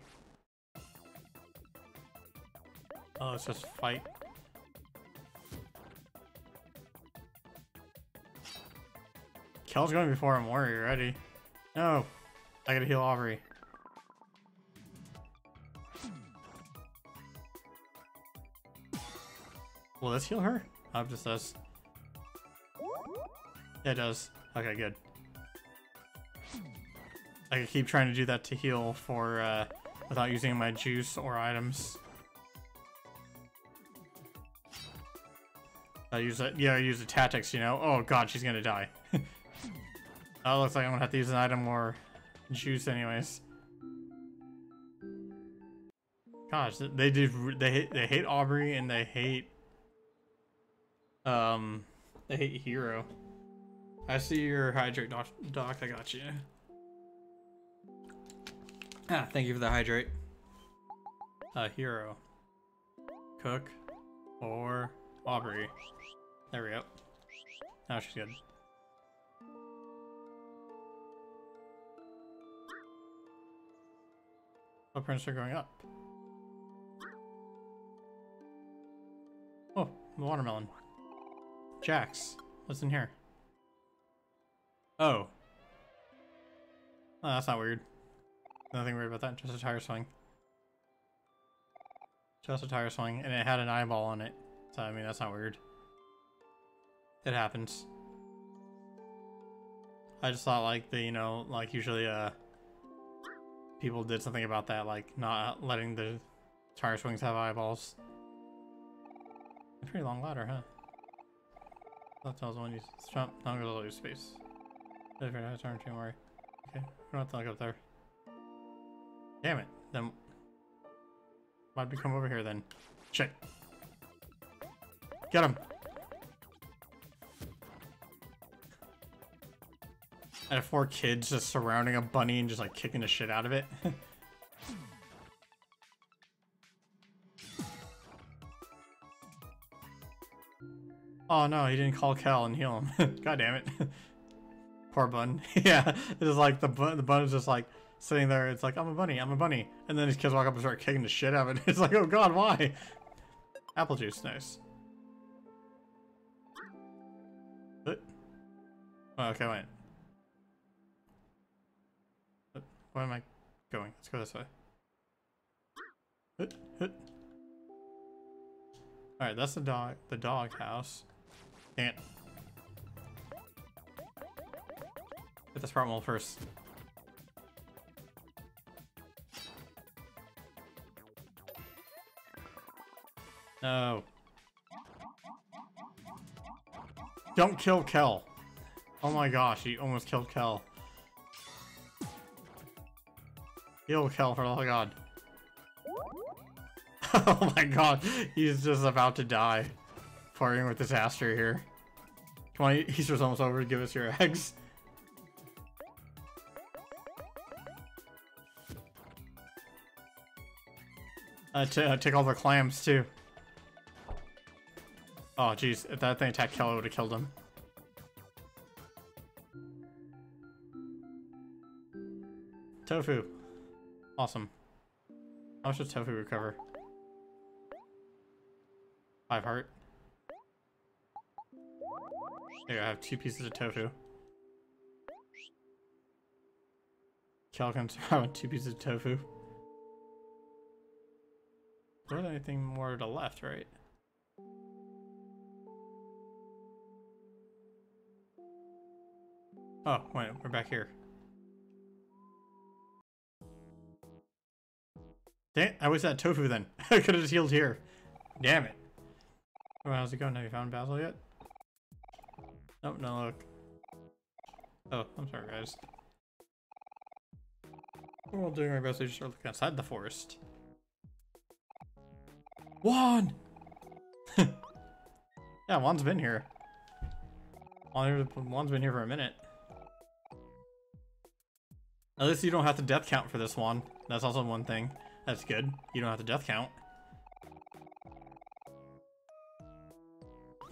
Oh, let's just fight. Kel's going before I'm warrior, ready. No! I gotta heal Aubrey. Will this heal her? Oh, just does. Yeah, it does. Okay, good. I can keep trying to do that to heal for, uh, without using my juice or items. I use it. Yeah, I use the tactics. You know. Oh god, she's gonna die. (laughs) oh, looks like I'm gonna have to use an item or juice, anyways. Gosh, they do. They hate. They hate Aubrey and they hate. Um, they hate Hero. I see your hydrate, doc. doc I got you. Ah, thank you for the hydrate. Uh, Hero. Cook. Or Aubrey. There we go. Now she's good. Oh, Footprints are going up. Oh, the watermelon. Jax, what's in here? Oh. Oh, that's not weird. Nothing weird about that, just a tire swing. Just a tire swing, and it had an eyeball on it. So, I mean, that's not weird. It happens. I just thought, like, the, you know, like, usually, uh, people did something about that, like, not letting the tire swings have eyeballs. A pretty long ladder, huh? That tells one you jump, not gonna lose space. If you're not turn, don't worry. Okay, we don't have to look up there. Damn it, then why'd we come over here then? Shit. Get him! I have four kids just surrounding a bunny and just like kicking the shit out of it. (laughs) oh no, he didn't call Kel and heal him. (laughs) God damn it. (laughs) Poor bun. yeah, it's like the bun, the bun is just like sitting there. It's like, I'm a bunny, I'm a bunny. And then his kids walk up and start kicking the shit out of it. It's like, oh god, why? Apple juice, nice. Oh, okay, wait. Where am I going? Let's go this way. Alright, that's the dog the dog house. Dang it. Get this wall first. No. Don't kill Kel. Oh my gosh, he almost killed Kel. Heal Kel for the god. (laughs) oh my god, he's just about to die. Partying with disaster here. Come on, Easter's almost over. Give us your eggs. Uh, uh, take all the clams too. Oh jeez, if that thing attacked Kel, it would have killed him. Tofu. Awesome. How much does tofu recover? Five heart. There, I have two pieces of tofu. Cal can (laughs) have two pieces of tofu. There's anything more to the left, right? Oh, wait, we're back here. I was at tofu then. (laughs) I could have just healed here. Damn it. Oh, how's it going? Have you found Basil yet? Nope, no look. Oh, I'm sorry guys. We're all doing our best to just start looking outside the forest. Juan! (laughs) yeah, Juan's been here. Juan's been here for a minute. At least you don't have to death count for this one. That's also one thing. That's good. You don't have to death count.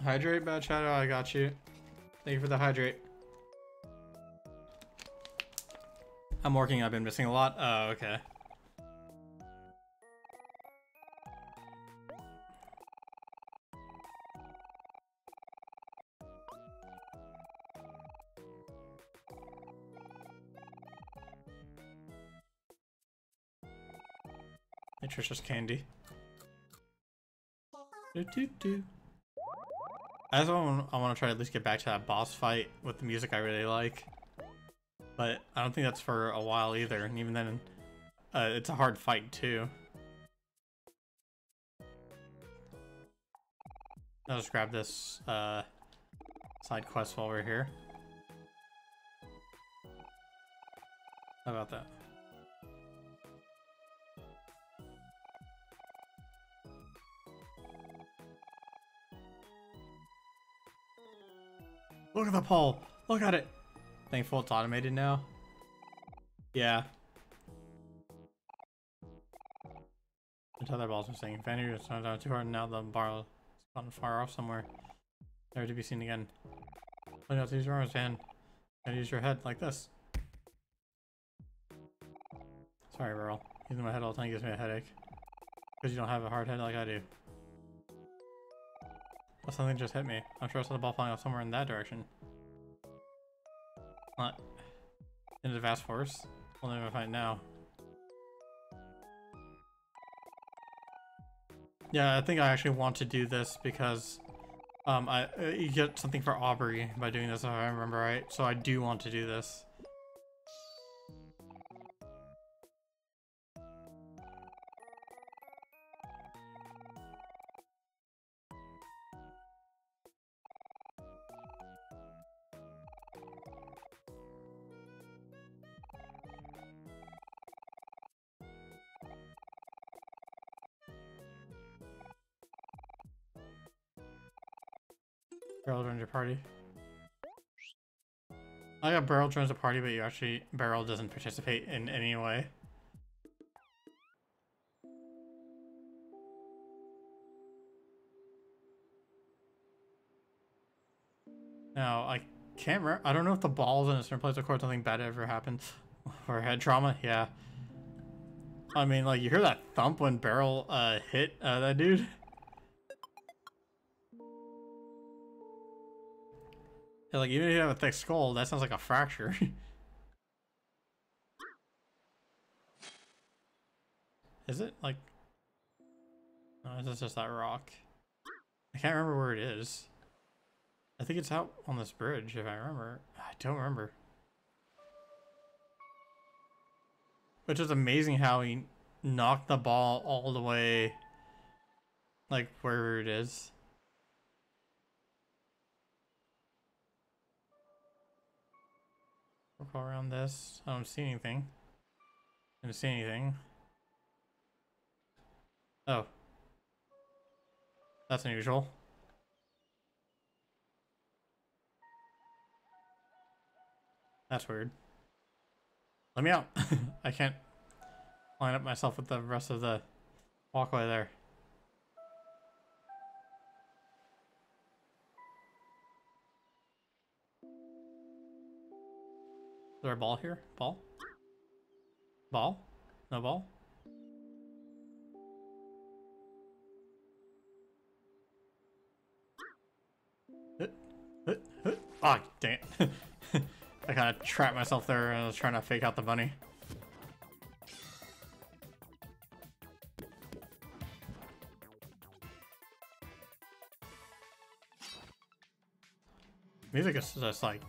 Hydrate, Bad Shadow, I got you. Thank you for the hydrate. I'm working, I've been missing a lot. Oh, okay. Nutritious candy. Do, do, do. Want, I want to try to at least get back to that boss fight with the music I really like. But I don't think that's for a while either, and even then, uh, it's a hard fight too. I'll just grab this uh, side quest while we're here. How about that? Look at the pole. Look at it. Thankful it's automated now. Yeah. Until that balls are saying, Vanity is not down too hard, now the bar has gone far off somewhere. Never to be seen again. Look out, use your arms, Van. Gotta use your head like this. Sorry, Burl. Using my head all the time gives me a headache. Because you don't have a hard head like I do. Something just hit me. I'm sure I saw the ball flying off somewhere in that direction. Not into the vast forest. We'll never find now. Yeah, I think I actually want to do this because um, I uh, you get something for Aubrey by doing this if I remember right. So I do want to do this. Joins the party, but you actually Barrel doesn't participate in any way. Now I can't remember. I don't know if the balls in a certain place of course something bad ever happened, (laughs) or head trauma. Yeah. I mean, like you hear that thump when Barrel uh, hit uh, that dude. Yeah, like even if you have a thick skull, that sounds like a fracture. (laughs) is it like? No, it's just that rock. I can't remember where it is. I think it's out on this bridge, if I remember. I don't remember. Which is amazing how he knocked the ball all the way, like, wherever it is. Look all around this. I don't see anything. I don't see anything. Oh. That's unusual. That's weird. Let me out. (laughs) I can't line up myself with the rest of the walkway there. Is there a ball here? Ball? Ball? No ball? (laughs) Ah, oh, dang it. (laughs) I kind of trapped myself there and I was trying to fake out the bunny. Music is just like,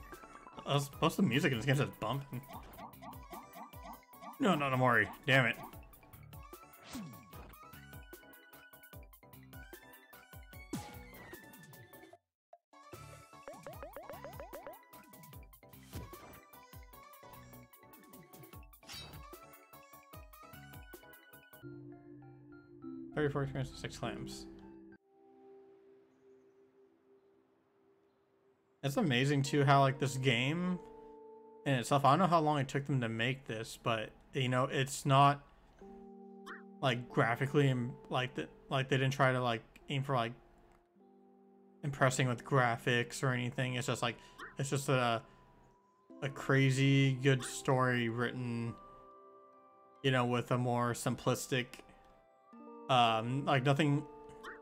most of the music in this game is bumping. No, not Omori. Damn it. Thirty-four experience six claims. It's amazing too how like this game in itself. I don't know how long it took them to make this, but you know, it's not like graphically and like that like they didn't try to like aim for like impressing with graphics or anything. It's just like it's just a a crazy good story written you know with a more simplistic um like nothing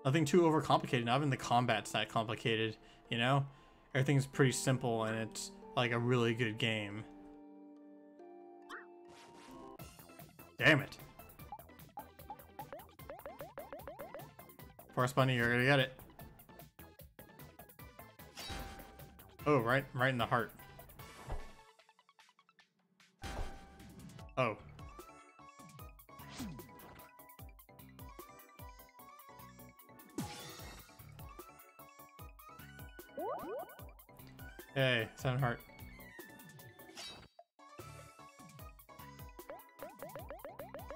nothing too overcomplicated not even the combat's that complicated you know everything's pretty simple and it's like a really good game Damn it. Forest Bunny, you're gonna get it. Oh, right, right in the heart. Oh. Hey, seven heart.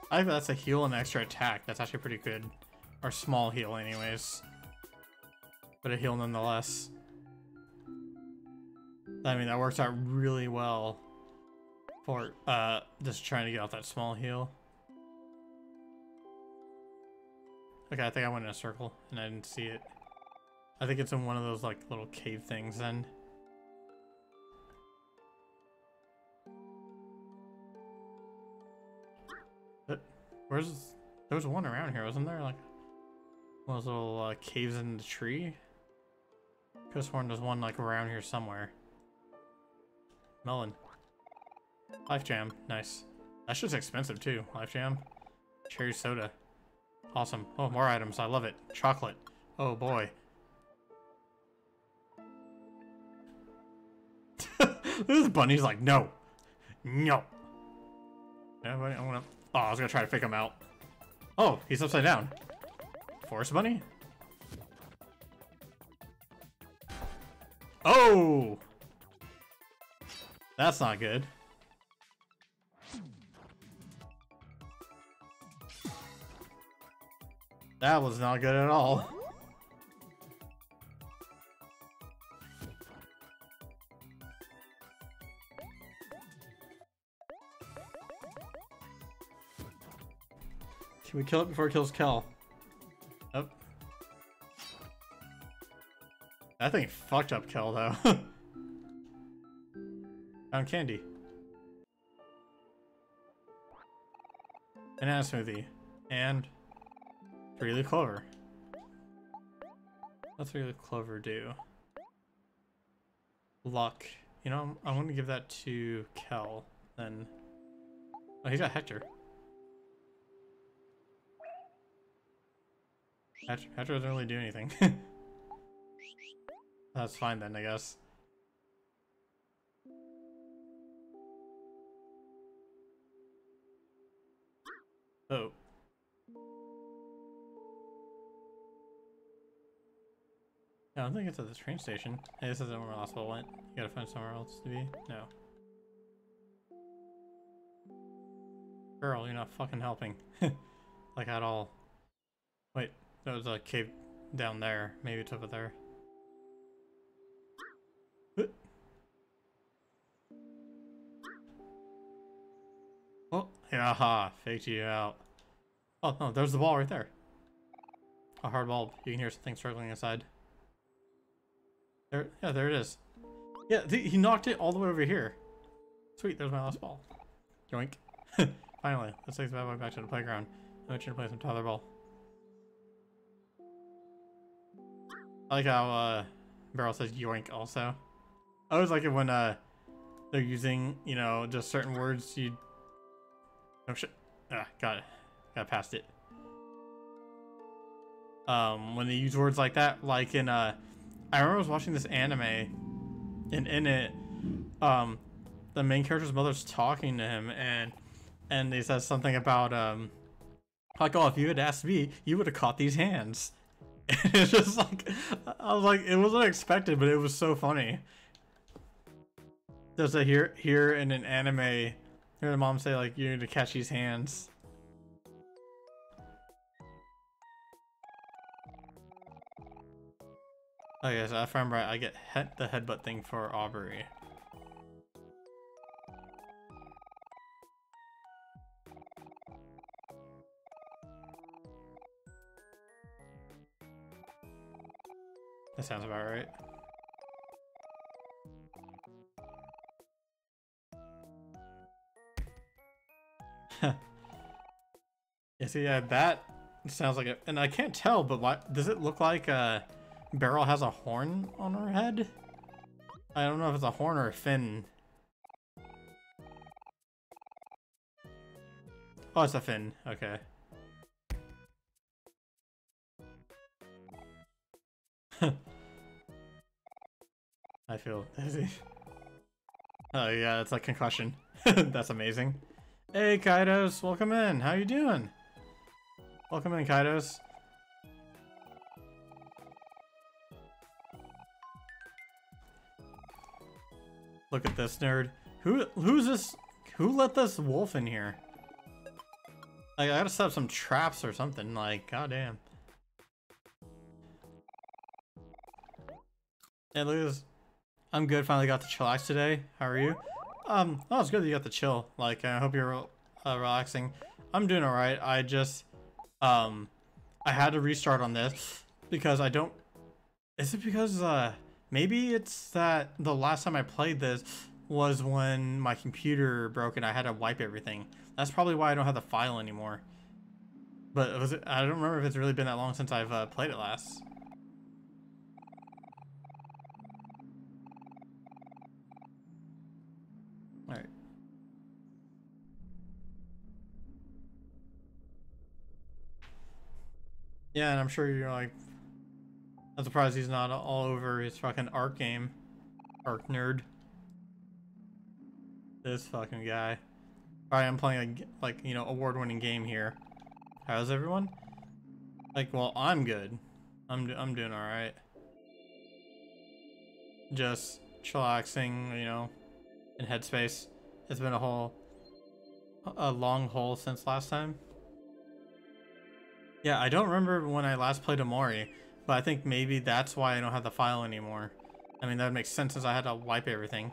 I think that's a heal and extra attack. That's actually pretty good. Or small heal anyways. But a heal nonetheless. I mean, that works out really well for uh, just trying to get off that small heal. Okay, I think I went in a circle and I didn't see it. I think it's in one of those like little cave things then. Where's there was one around here, wasn't there? Like those little uh, caves in the tree. Could have there's one like around here somewhere. Melon. Life jam, nice. That's just expensive too. Life jam, cherry soda, awesome. Oh, more items. I love it. Chocolate. Oh boy. (laughs) this bunny's like, no, no. Yeah, I want to Oh, I was gonna try to fake him out. Oh, he's upside down. Forest Bunny? Oh! That's not good. That was not good at all. Can we kill it before it kills Kel? Nope. That thing fucked up Kel, though. (laughs) Found candy. Banana smoothie. And three-leaf clover. What's three-leaf clover do? Luck. You know, I'm, I'm to give that to Kel, then... Oh, he's got Hector. Hector doesn't really do anything. (laughs) That's fine then, I guess. Oh. I don't think it's at the train station. Hey, this isn't where the hospital went. You gotta find somewhere else to be? No. Girl, you're not fucking helping. (laughs) like at all. Wait, there was a cave down there. Maybe it's over there. (gasps) Oh, yeah, ha, faked you out. Oh, no, there's the ball right there. a hard bulb. You can hear something struggling inside. There, yeah, there it is. Yeah, th he knocked it all the way over here. Sweet, there's my last ball. Yoink. (laughs) Finally, let's take the bad boy back to the playground. I want you to play some Tyler ball. I like how uh, Barrel says yoink also. I always like it when uh, they're using, you know, just certain words you... Oh shit. Ah, got it. Got past it. Um, when they use words like that, like in, uh, I remember I was watching this anime, and in it, um, the main character's mother's talking to him, and, and he says something about, um, like, oh, if you had asked me, you would have caught these hands. (laughs) It's just like, I was like, it wasn't expected, but it was so funny. Does a hear here in an anime, hear the mom say like, you need to catch these hands. Okay, so if I'm right, I get head the headbutt thing for Aubrey. That sounds about right. (laughs) yeah, see, yeah, that sounds like it. And I can't tell, but what does it look like? Uh, Berly has a horn on her head? I don't know if it's a horn or a fin. Oh, it's a fin. Okay. (laughs) I feel dizzy. (laughs) Oh yeah, it's like concussion. (laughs) That's amazing. Hey Kaidos, welcome in. How you doing? Welcome in, Kaidos. Look at this nerd. Who who's this? Who let this wolf in here? Like, I gotta set up some traps or something. Like, goddamn. Hey, look at this. I'm good. Finally got to chillax today. How are you? Um, oh, it's good that you got the chill. Like, I hope you're uh, relaxing. I'm doing alright. I just, um, I had to restart on this because I don't, is it because, uh, maybe it's that the last time I played this was when my computer broke and I had to wipe everything. That's probably why I don't have the file anymore. But was it, I don't remember if it's really been that long since I've uh, played it last. Yeah, and I'm sure you're like, I'm surprised he's not all over his fucking Ark game. Ark nerd. This fucking guy. Alright, I'm playing a, like, you know, award-winning game here. How's everyone? Like, well, I'm good. I'm, I'm doing alright. Just chillaxing, you know, in headspace. It's been a whole, a long hole since last time. Yeah, I don't remember when I last played Omori, but I think maybe that's why I don't have the file anymore. I mean, that makes sense since I had to wipe everything.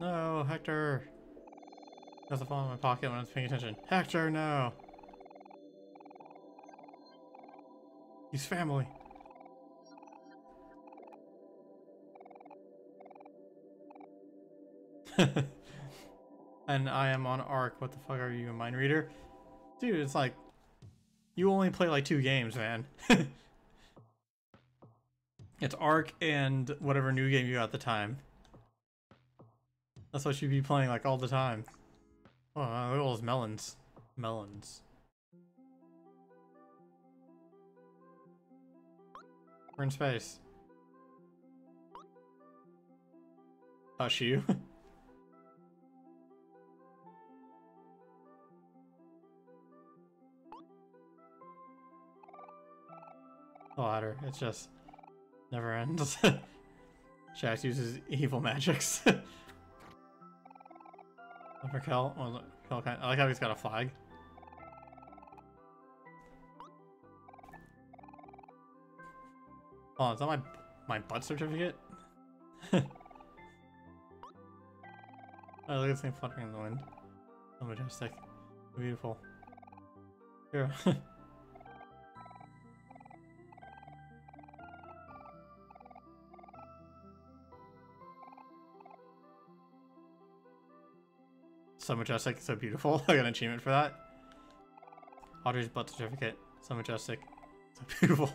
No, Hector! There's a file in my pocket when I was paying attention. Hector, no! He's family. (laughs) and I am on Ark. What the fuck are you, a mind reader? Dude, it's like, you only play like two games, man. (laughs) it's Ark and whatever new game you got at the time. That's what you'd be playing like all the time. Oh, uh, look at all those melons. Melons. We're in space. Hush you. (laughs) the ladder. It just never ends. (laughs) Shax uses evil magics. (laughs) For Kel, Kel kind I like how he's got a flag. Oh, is that my my butt certificate? (laughs) oh, look at this thing fluttering in the wind. So majestic. Beautiful. Yeah. So majestic, so beautiful. (laughs) I got an achievement for that. Aubrey's butt certificate. So majestic, so (laughs) beautiful.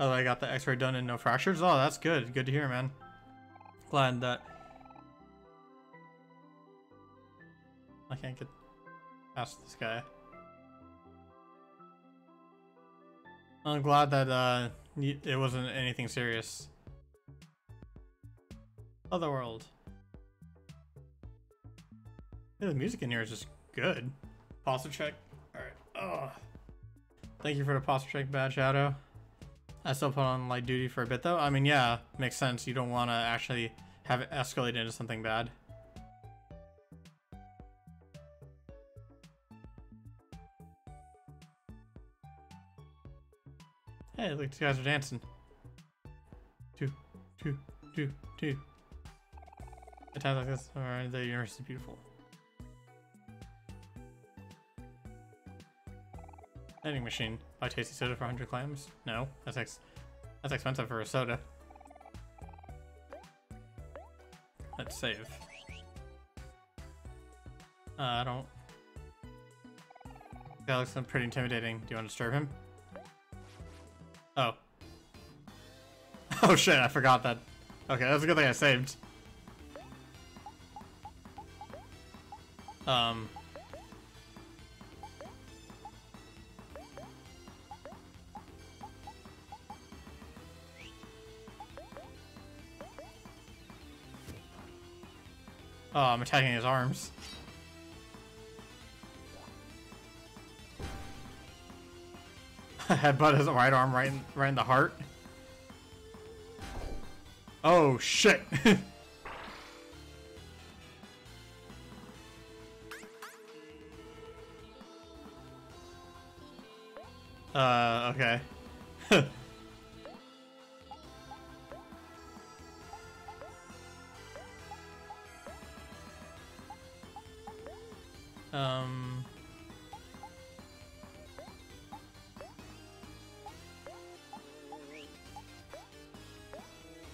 Oh, I got the x-ray done and no fractures? Oh, that's good. Good to hear, man. Glad that... I can't get past this guy. I'm glad that uh, it wasn't anything serious. Otherworld. Yeah, the music in here is just good. Posture check. Alright. Oh. Thank you for the posture check, Bad Shadow. I still put on light duty for a bit though. I mean, yeah, makes sense. You don't want to actually have it escalate into something bad. Hey, look, these guys are dancing. Two, two, two, two. At times like this, alright, the universe is beautiful. Vending machine. Buy tasty soda for 100 clams? No, that's ex that's expensive for a soda. Let's save. Uh, I don't... That looks pretty intimidating. Do you want to disturb him? Oh. (laughs) Oh shit, I forgot that. Okay, that's a good thing I saved. Um... Oh, I'm attacking his arms. (laughs) Headbutt his right arm right in, right in the heart. Oh, shit. (laughs) uh, okay. (laughs) Um...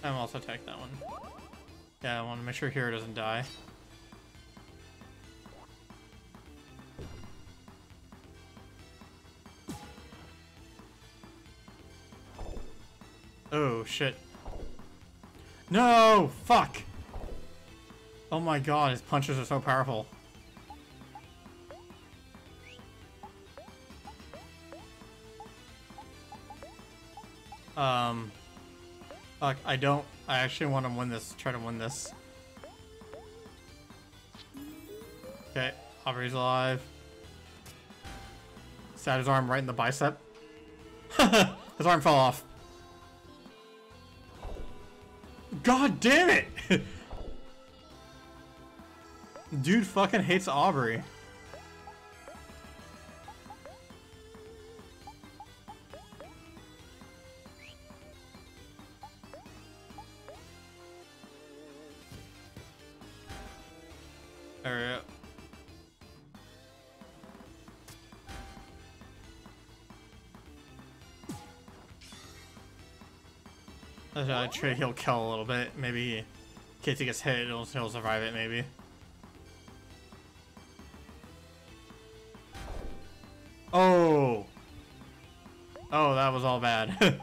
I'm also attack that one. Yeah, I want to make sure Hero doesn't die. Oh, shit. No! Fuck! Oh my god, his punches are so powerful. Fuck, I don't, I actually want to win this, try to win this. Okay, Aubrey's alive. Stab his arm right in the bicep. (laughs) his arm fell off. God damn it! (laughs) Dude fucking hates Aubrey. Uh, Trey, he'll kill a little bit. Maybe in case he gets hit, he'll, he'll survive it, maybe. Oh! Oh, that was all bad. (laughs)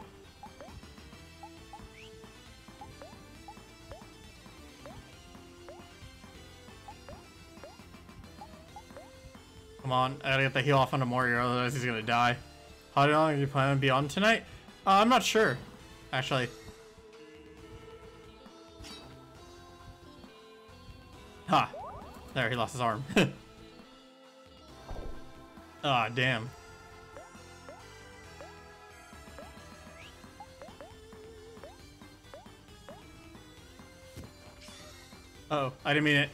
Come on, I gotta get the heal off on Morio, otherwise he's gonna die. How long are you planning to be on tonight? Uh, I'm not sure, actually. Lost his arm. (laughs) Ah, oh, damn. Uh oh, I didn't mean it.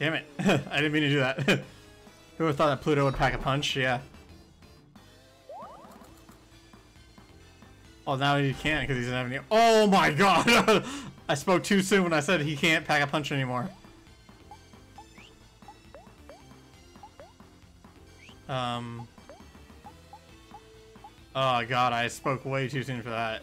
Damn it. (laughs) I didn't mean to do that. (laughs) Who would have thought that Pluto would pack a punch? Yeah. Oh, now he can't because he doesn't have any. Oh my god! I spoke too soon when I said he can't pack a punch anymore. Um. Oh god, I spoke way too soon for that.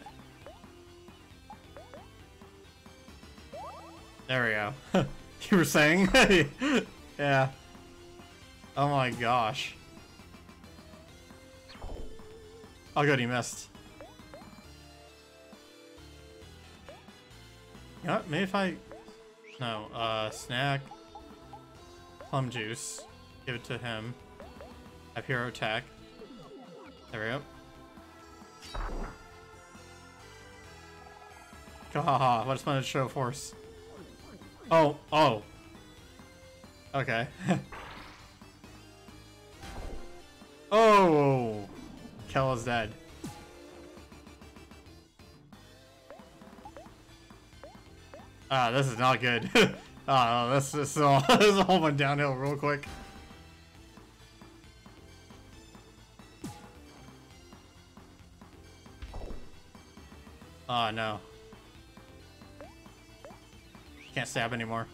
There we go. (laughs) you were saying? (laughs) yeah. Oh my gosh. Oh good, he missed. What? Maybe if I... No, uh, snack. Plum juice. Give it to him. Hero attack. There we go. Gahaha, what a splendid show of force. Oh, oh. Okay. (laughs) oh! Kel is dead. Ah, this is not good. (laughs) Ah, this, this, is all, (laughs) this all went downhill real quick. Oh no. Can't stab anymore.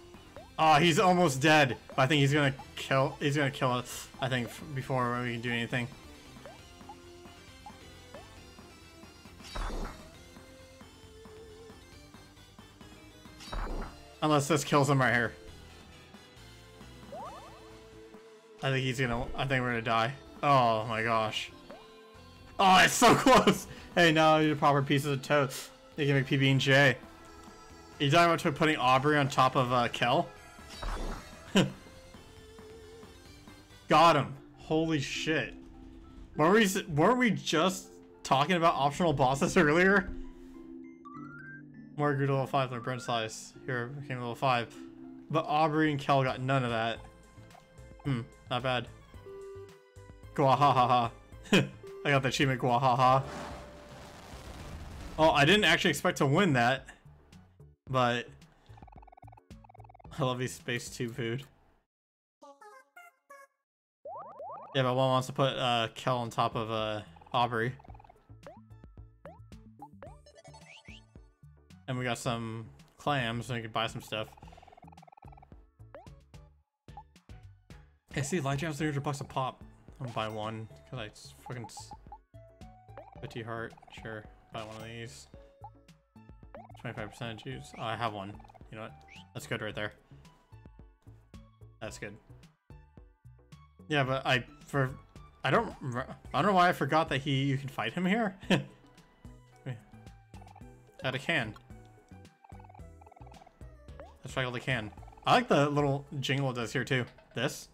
Oh, he's almost dead. I think he's gonna kill. He's gonna kill us. I think before we can do anything. Unless this kills him right here. I think he's gonna. I think we're gonna die. Oh my gosh. Oh, it's so (laughs) close. Hey, now you're proper pieces of toast. You can make PB and J. Are you talking about putting Aubrey on top of uh, Kel? (laughs) Got him. Holy shit. Were we, weren't we just talking about optional bosses (laughs) earlier? More good level 5 than Bread Slice. Here became level 5. But Aubrey and Kel got none of that. Hmm, not bad. Gwahahaha. (laughs) I got the achievement Gwahaha. Oh, I didn't actually expect to win that. But... I love these Space Tube food. Yeah, but one wants to put uh, Kel on top of uh, Aubrey. And we got some clams, so we can buy some stuff. I see Life Jams 300 bucks a pop. I'm buy one because I fucking 50 heart. Sure, buy one of these. 25% juice. Oh, I have one. You know what? That's good right there. That's good. Yeah, but I for I don't I don't know why I forgot that he you can fight him here. (laughs) At a can. Let's try all the can. I like the little jingle it does here too. This.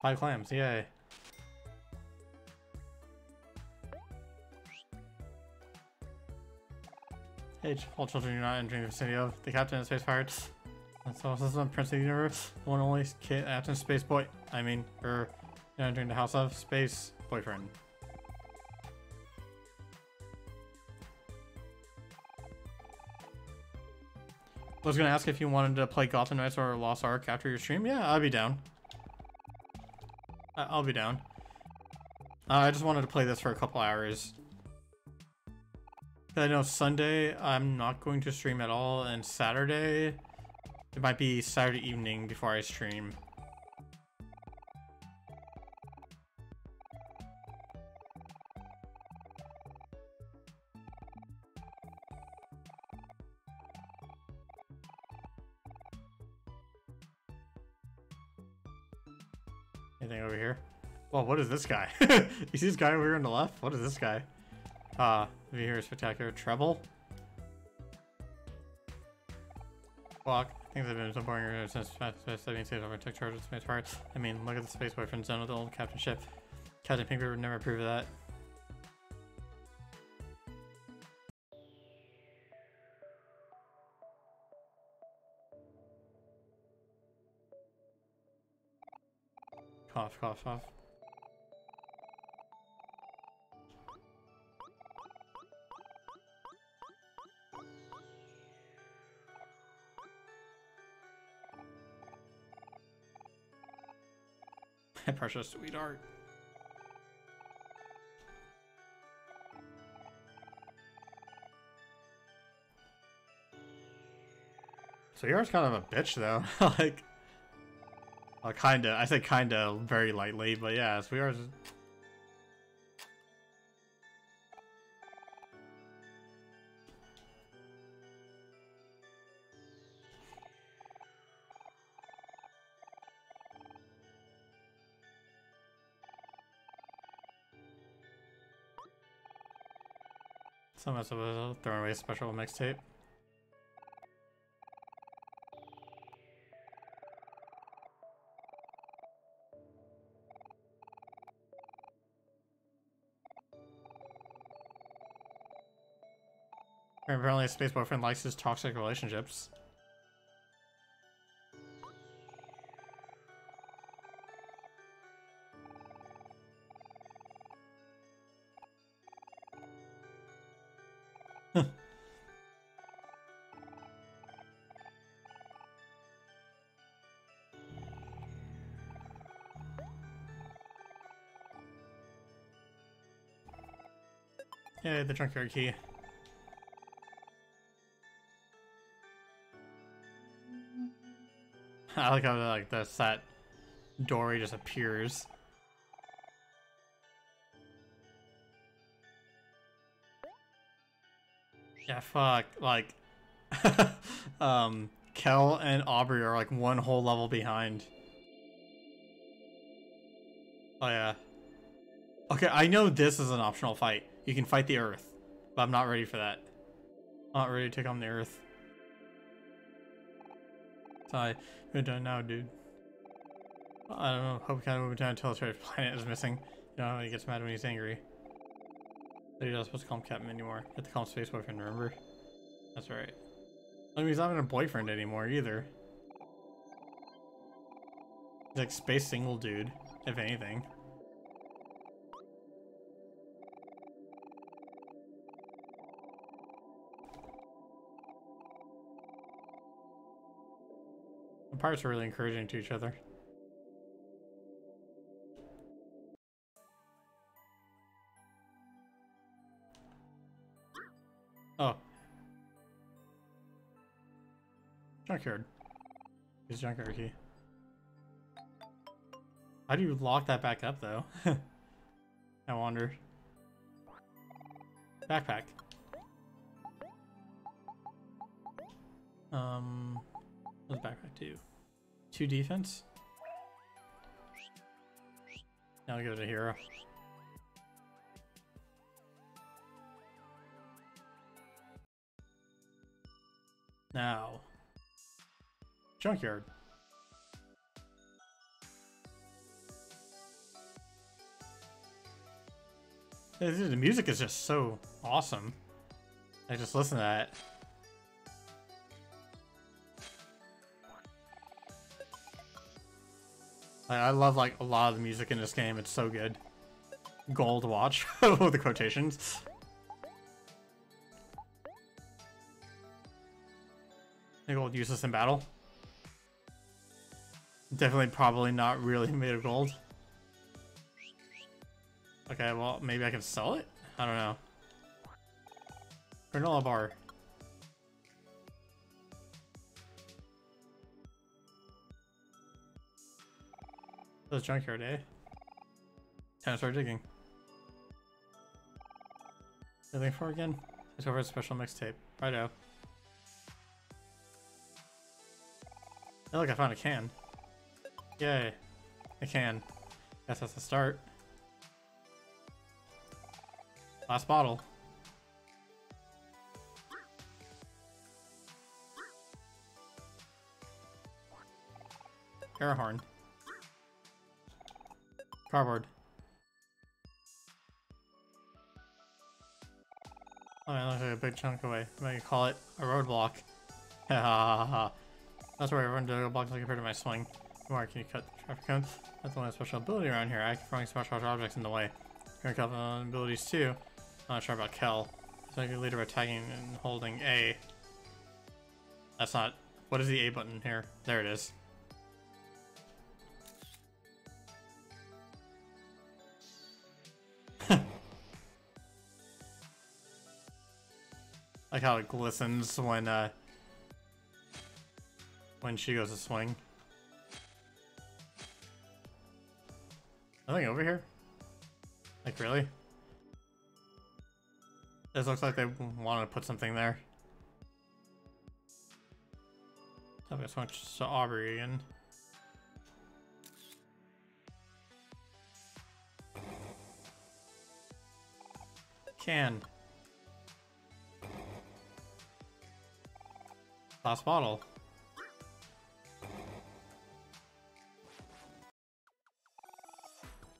Five clams, yay. Hey, all children, you're not entering the vicinity of the captain of Space Pirates. That's all this is Prince of the Universe, the one only kid, Captain Space Boy. I mean, er, you're entering the House of Space Boyfriend. I was gonna ask if you wanted to play Gotham Knights or Lost Ark after your stream. Yeah, I'd be down. I'll be down. Uh, I just wanted to play this for a couple hours. I know Sunday I'm not going to stream at all, and Saturday it might be Saturday evening before I stream. Is this guy? (laughs) you see this guy over here on the left? What is this guy? Uh, over here, spectacular treble. Block. Things have been so boring since Seventeen States over took charge of space parts. I mean, look at the space boyfriend zone with the old captain ship. Captain Pinker would never approve of that. Cough, cough, cough. Precious sweetheart. So yours kind of a bitch though. (laughs) like, uh, kinda. I say kinda very lightly, but yeah, Sweetheart's Someone's throwing away a special mixtape. Apparently, a space boyfriend likes his toxic relationships. The junkyard key. (laughs) I like how like the set dory just appears. Yeah, fuck. Like, (laughs) um, Kel and Aubrey are like one whole level behind. Oh yeah. Okay, I know this is an optional fight. You can fight the Earth, but I'm not ready for that. I'm not ready to take on the Earth. Sorry, we're done now, dude. I don't know. Hope kind of moving down until his planet is missing. You know, how he gets mad when he's angry. So you're not supposed to call him Captain anymore. You have to call him Space Boyfriend, remember? That's right. I mean, he's not even a boyfriend anymore either. He's like space single dude, if anything. The pirates are really encouraging to each other. Oh. Junkyard. Use junkyard key. How do you lock that back up, though? (laughs) I wonder. Backpack. Um, what's backpack do? Two defense? Now we go to hero. Now, junkyard. The music is just so awesome. I just listen to that. I love like a lot of the music in this game. It's so good. Gold watch (laughs) with the quotations. gold useless in battle. Definitely probably not really (laughs) made of gold. Okay, well, maybe I can sell it? I don't know. Granola bar. Those junkyard, eh? Time to start digging. Anything for again? It's over a special mixtape. Righto. Oh, look, I found a can. Yay. A can. Guess that's the start. Last bottle. Air horn. Cardboard. Oh, that looks like a big chunk away. Maybe call it a roadblock. Ha ha ha ha. That's where I run to blocks like compared to my swing. More can you cut the traffic cone? That's the only special ability around here. I can throwing special objects in the way. Current couple abilities too. I'm not sure about Kel. So I can leader by tagging and holding A. That's not. What is the A button here? There it is. Like how it glistens when uh when she goes to swing. Nothing over here? Like really? This looks like they wanted to put something there. I'm gonna switch to Aubrey again. Can. Last bottle.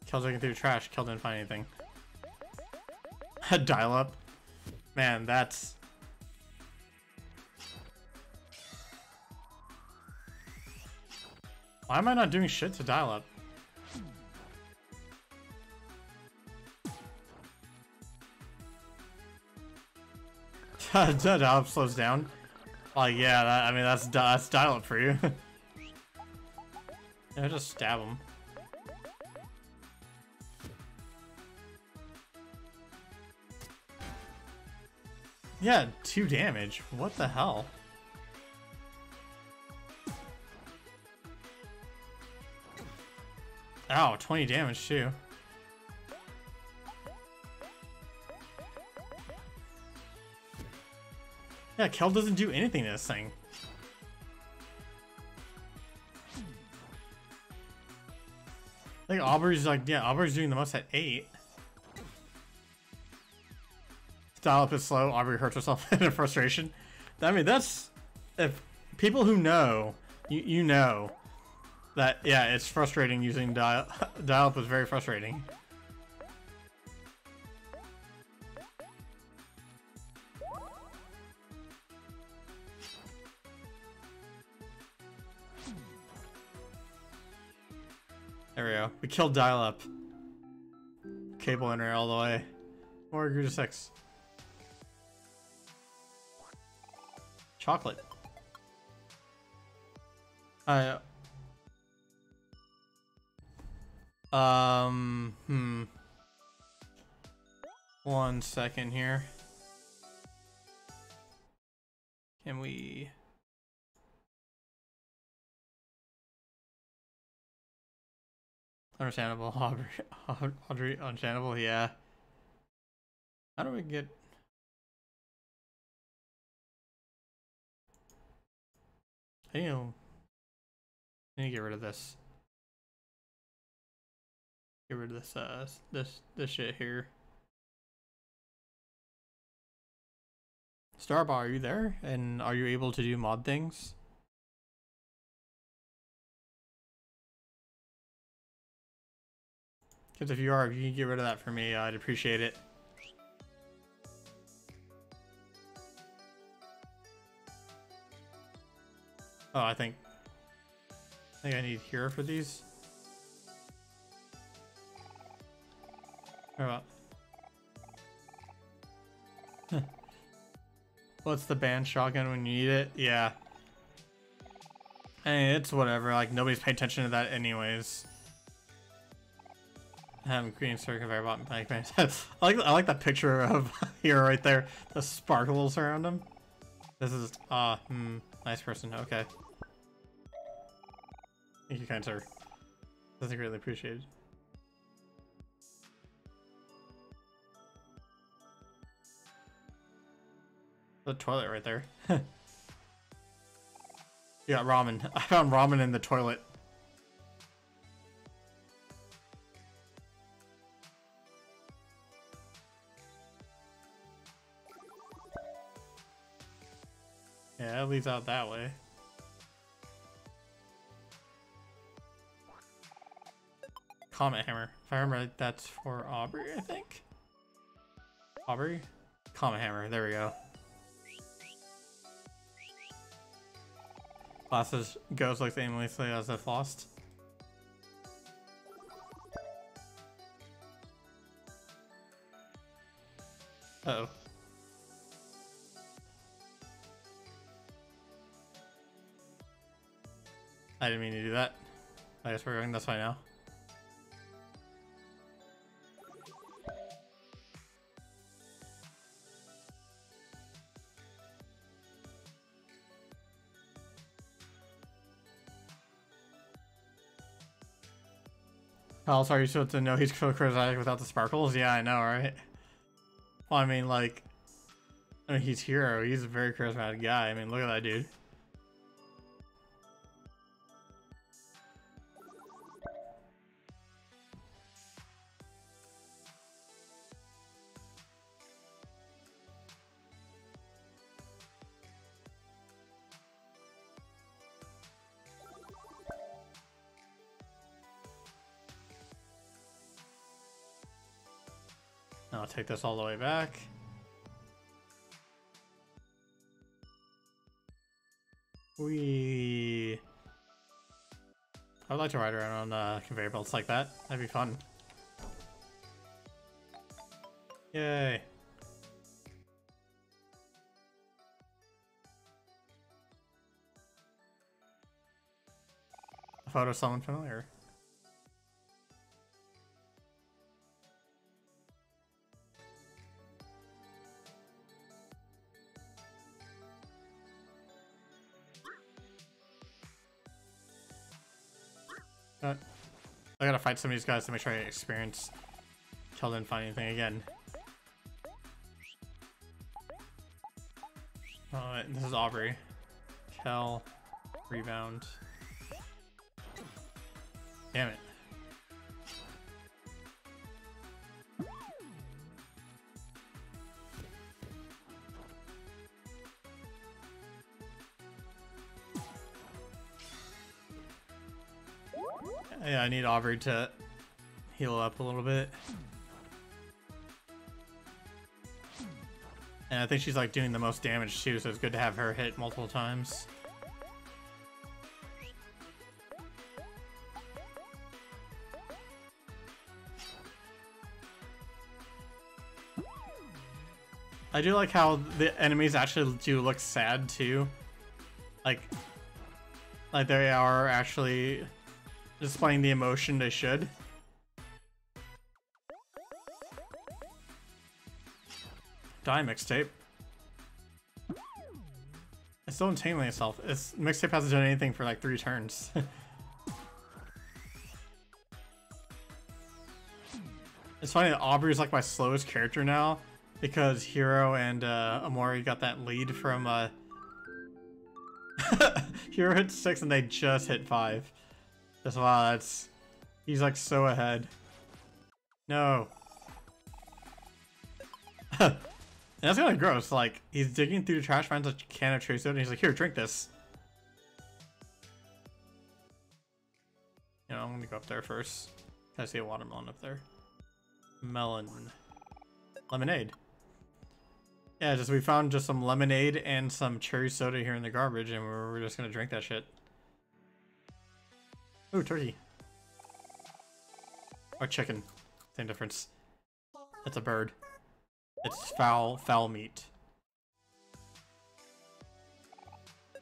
Kel looking through trash. Kel didn't find anything. (laughs) A Dial up. Man, that's... Why am I not doing shit to dial up? (laughs) dial up slows down. Like, yeah, that, I mean, that's, that's dial up for you. (laughs) yeah, just stab him. Yeah, two damage. What the hell? Ow, 20 damage too. Yeah, Kel doesn't do anything to this thing. I think Aubrey's like, yeah, Aubrey's doing the most at 8. Dial up is slow. Aubrey hurts herself (laughs) in frustration. I mean, that's if people who know, you you know that yeah, it's frustrating using dial (laughs) dial up is very frustrating. There we. Killed dial up. Cable in all the way. More Gruta 6. chocolate. I. Um. Hmm. One second here. Can we? Understandable, (laughs) Aubrey, Aubrey, understandable, yeah. How do we get to, I need to get rid of this. Get rid of this, uh, this, this shit here. Starbar, are you there? And are you able to do mod things? Because if you are, if you can get rid of that for me, I'd appreciate it. Oh, I think... I think I need hero for these. How about... What's the band shotgun when you need it? Yeah. Hey, it's whatever. Like, nobody's paying attention to that anyways. Having green circle I bought (laughs) I like I like that picture of (laughs) here right there. The sparkles around him. This is ah uh, hmm nice person. Okay. Thank you, kind sir. That's greatly appreciated. The toilet right there. (laughs) got ramen. I found ramen in the toilet. Yeah, out that way. Comet Hammer. If I remember, that's for Aubrey, I think. Aubrey? Comet Hammer. There we go. Glasses goes like the aimlessly as if lost. Uh oh. I didn't mean to do that. I guess we're going this way now. How else are you supposed to know he's so charismatic without the sparkles? Yeah, I know, right? Well, I mean, like, I mean, he's hero. He's a very charismatic guy. I mean, look at that dude. This all the way back. We. I'd like to ride around on uh, conveyor belts like that. That'd be fun. Yay. A photo someone familiar. I gotta fight some of these guys to make sure I experience. Till then, find anything again. Alright, this is Aubrey. Kel. Rebound. Damn it. I need Aubrey to heal up a little bit. And I think she's like doing the most damage too, so it's good to have her hit multiple times. I do like how the enemies actually do look sad too. Like, like they are actually displaying the emotion they should. Die mixtape. It's still entangling itself. It's mixtape hasn't done anything for like three turns. (laughs) it's funny that Aubrey's like my slowest character now because Hero and uh, Omori got that lead from uh, (laughs) Hero hit six and they just hit five. That's why that's he's like so ahead. No. (laughs) that's kind of gross. Like he's digging through the trash, finds a can of cherry soda, and he's like, "Here, drink this." You know, I'm gonna go up there first. I see a watermelon up there. Melon. Lemonade. Yeah, just we found just some lemonade and some cherry soda here in the garbage, and we're just gonna drink that shit. Ooh, turkey. Or chicken. Same difference. It's a bird. It's foul, foul meat.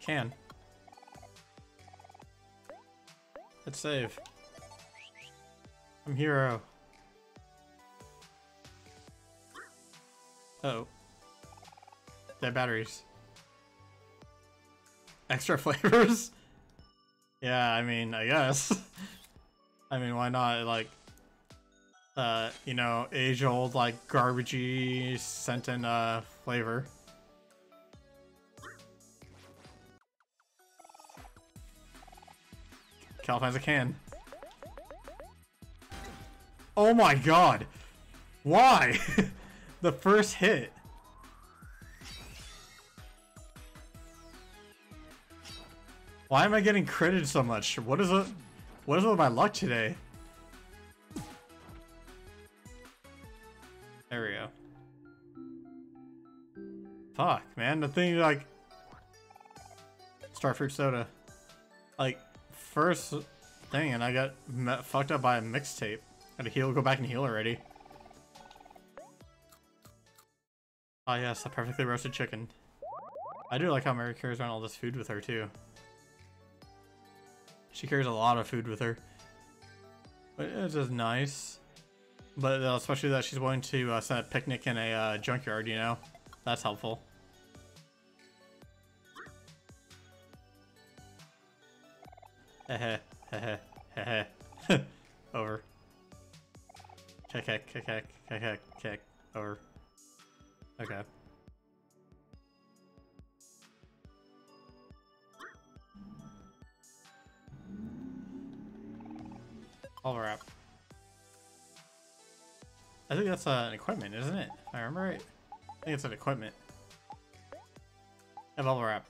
Can. Let's save. I'm hero. Uh oh. Dead batteries. Extra (laughs) flavors? Yeah, I mean, I guess. (laughs) I mean, why not? Like, uh, you know, age-old, like, garbagey scent and, uh, flavor. Kel finds a can. Oh my god! Why? (laughs) the first hit. Why am I getting critted so much? What is it? What is with my luck today? There we go. Fuck, man. The thing, like... Starfruit soda. Like, first thing, and I got fucked up by a mixtape. Gotta heal, go back and heal already. Ah oh, yes, a perfectly roasted chicken. I do like how Mari carries around all this food with her too. She carries a lot of food with her. But it's just nice. But uh, especially that she's willing to uh, send a picnic in a uh, junkyard, you know? That's helpful. Hehe, hehe, hehe. Over. kick, kick, kick, kick, kick, kick, over. Okay. Bubble wrap. I think that's uh, an equipment, isn't it? If I remember right. I think it's an equipment. A bubble wrap.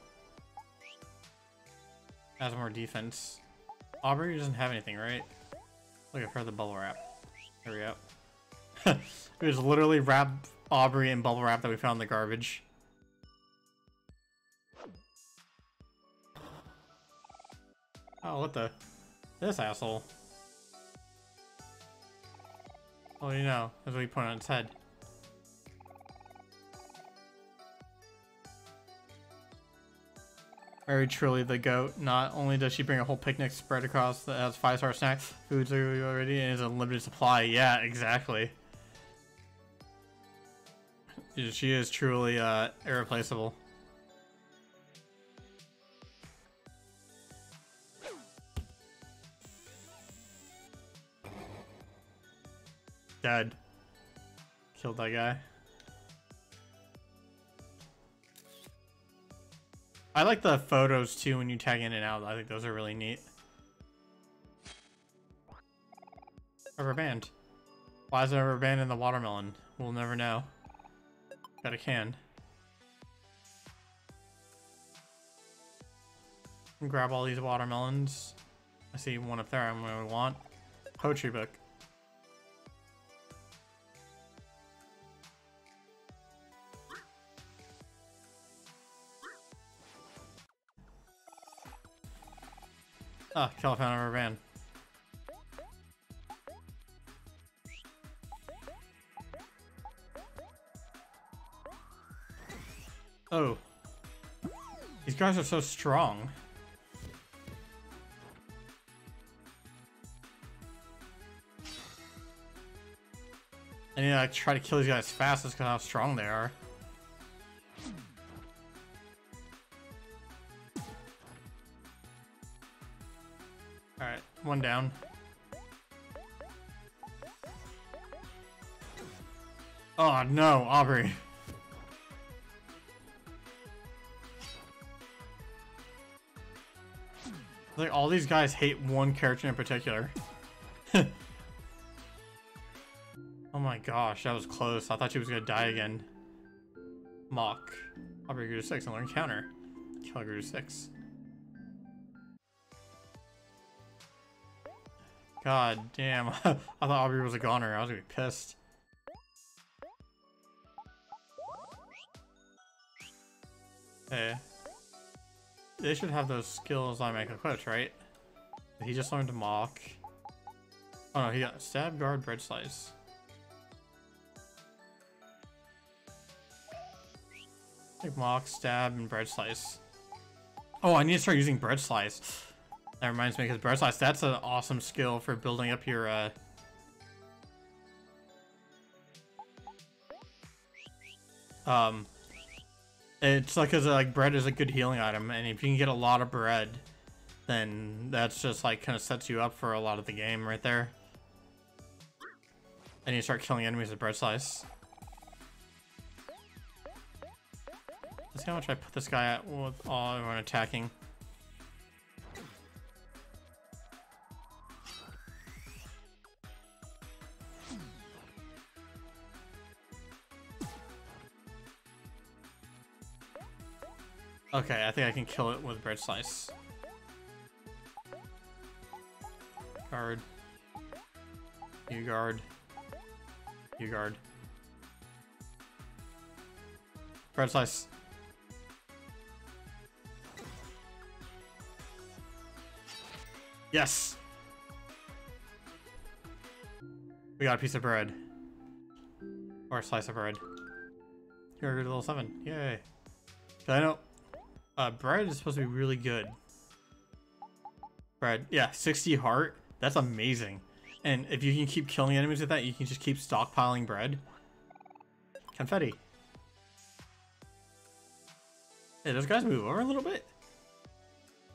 Has more defense. Aubrey doesn't have anything, right? Looking for the bubble wrap. There we go. (laughs) it was literally wrap Aubrey and bubble wrap that we found in the garbage. Oh, what the? This asshole. Oh, you know, what he put on its head. Very truly the goat. Not only does she bring a whole picnic spread across that has five star snacks, foods already, and is a limited supply. Yeah, exactly. She is truly uh, irreplaceable. Dead. Killed that guy. I like the photos too when you tag in and out. I think those are really neat. Rubber band. Why is there a rubber band in the watermelon? We'll never know. Got a can. Grab all these watermelons. I see one up there I'm gonna want. Poetry book. Ah, California rubber band. Oh. These guys are so strong. I need to like, try to kill these guys fastest because how strong they are. One down. Oh no, Aubrey. Like, all these guys hate one character in particular. (laughs) oh my gosh, that was close. I thought she was gonna die again. Mock. Aubrey grew to 6 and learn counter. Kel grew to 6. God damn. (laughs) I thought Aubrey was a goner. I was gonna be pissed. Hey. They should have those skills on Mega Coach, right? He just learned to mock. Oh no, he got stab, guard, bread slice. Like mock, stab, and bread slice. Oh, I need to start using bread slice. That reminds me, because bread slice, that's an awesome skill for building up your, uh... Um, it's like, cause like bread is a good healing item, and if you can get a lot of bread, then that's just like kind of sets you up for a lot of the game right there. And you start killing enemies with bread slice. Let's see how much I put this guy at with all everyone attacking. Okay, I think I can kill it with bread slice. Guard. You guard. You guard. Bread slice. Yes! We got a piece of bread. Or a slice of bread. Here, level 7. Yay. I know uh, bread is supposed to be really good. Bread, yeah, 60 heart. That's amazing. And if you can keep killing enemies with that, you can just keep stockpiling bread. Confetti. Hey, those guys move over a little bit?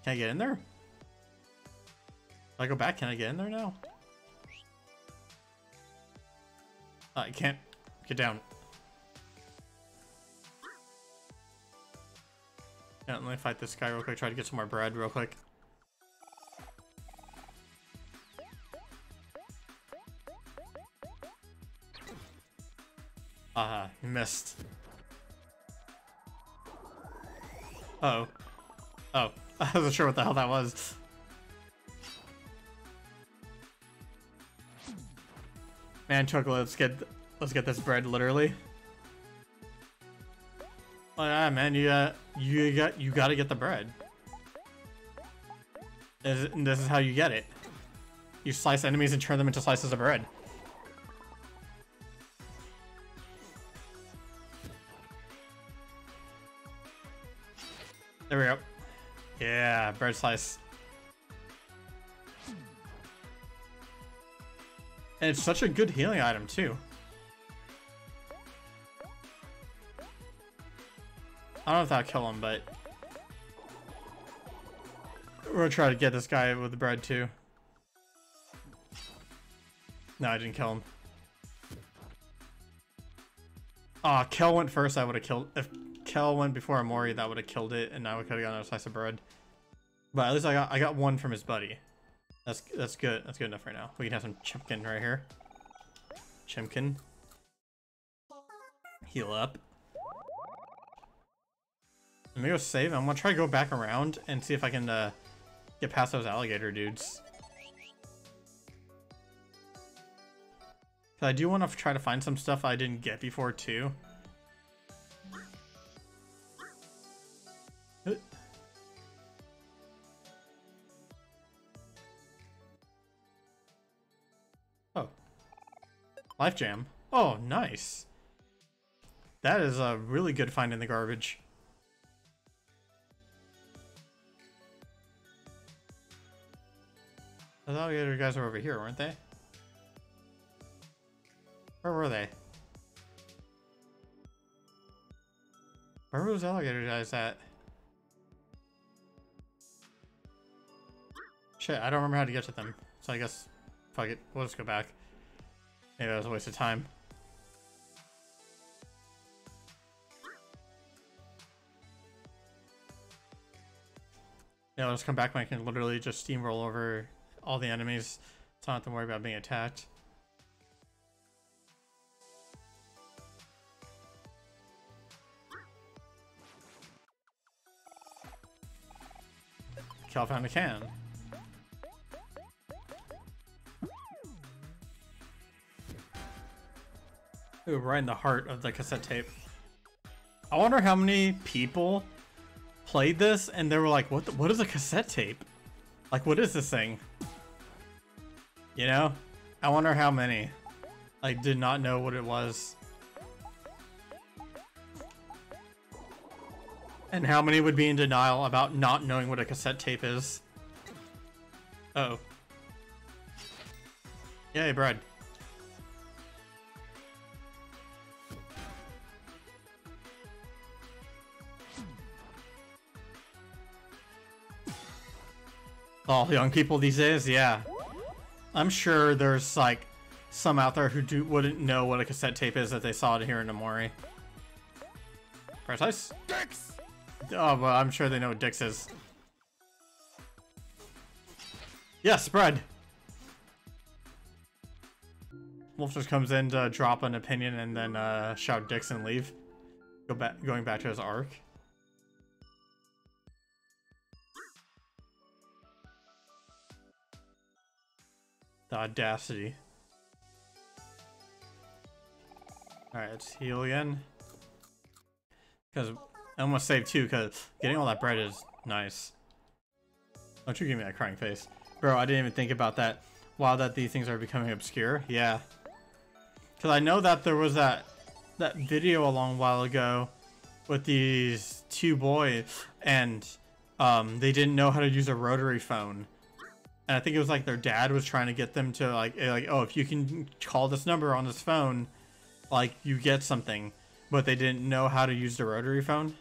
Can I get in there? If I go back, can I get in there now? I can't get down. Yeah, let me fight this guy real quick. Try to get some more bread real quick. Uh, missed. Uh oh. Oh, (laughs) I wasn't sure what the hell that was. Man, Chocolate, let's get let's get this bread literally. Oh yeah, man, you got you got you got to get the bread. This, this is how you get it. You slice enemies and turn them into slices of bread. There we go. Yeah, bread slice. And it's such a good healing item, too. I don't know if that'll kill him, but... We're gonna try to get this guy with the bread, too. No, I didn't kill him. Aw, oh, Kel went first, I would have killed... If Kel went before Omori, that would have killed it, and now we could have gotten a slice of bread. But at least I got I got one from his buddy. That's that's good. That's good enough right now. We can have some Chimkin right here. Chimkin. Heal up. Let me go save. I'm gonna try to go back around and see if I can uh, get past those alligator dudes. I do want to try to find some stuff I didn't get before too. (gasps) Oh. Life Jam. Oh, nice. That is a really good find in the garbage. The alligator guys were over here, weren't they? Where were they? Where were those alligator guys at? Shit, I don't remember how to get to them. So I guess, fuck it, we'll just go back. Maybe that was a waste of time. Yeah, just come back when I can literally just steamroll over all the enemies. So I don't have to worry about being attacked. Kel found a can. Ooh, right in the heart of the cassette tape. I wonder how many people played this and they were like, what, the, what is a cassette tape? Like, what is this thing? You know? I wonder how many. Like, did not know what it was. And how many would be in denial about not knowing what a cassette tape is? Uh oh. Yay, bread. All young people these days, yeah. I'm sure there's like some out there who do wouldn't know what a cassette tape is that they saw it here in Omori. Precise? Dix! Oh, well, I'm sure they know what Dix is. Yes, bread! Wolf just comes in to drop an opinion and then uh, shout Dix and leave. Go back, going back to his arc. The audacity. Alright, let's heal again. Because I almost saved too, because getting all that bread is nice. Don't you give me that crying face. Bro, I didn't even think about that. Wow, that these things are becoming obscure. Yeah. Because I know that there was that that video a long while ago with these two boys and um, they didn't know how to use a rotary phone and I think it was like their dad was trying to get them to like eh, like oh if you can call this number on this phone, like you get something, but they didn't know how to use the rotary phone.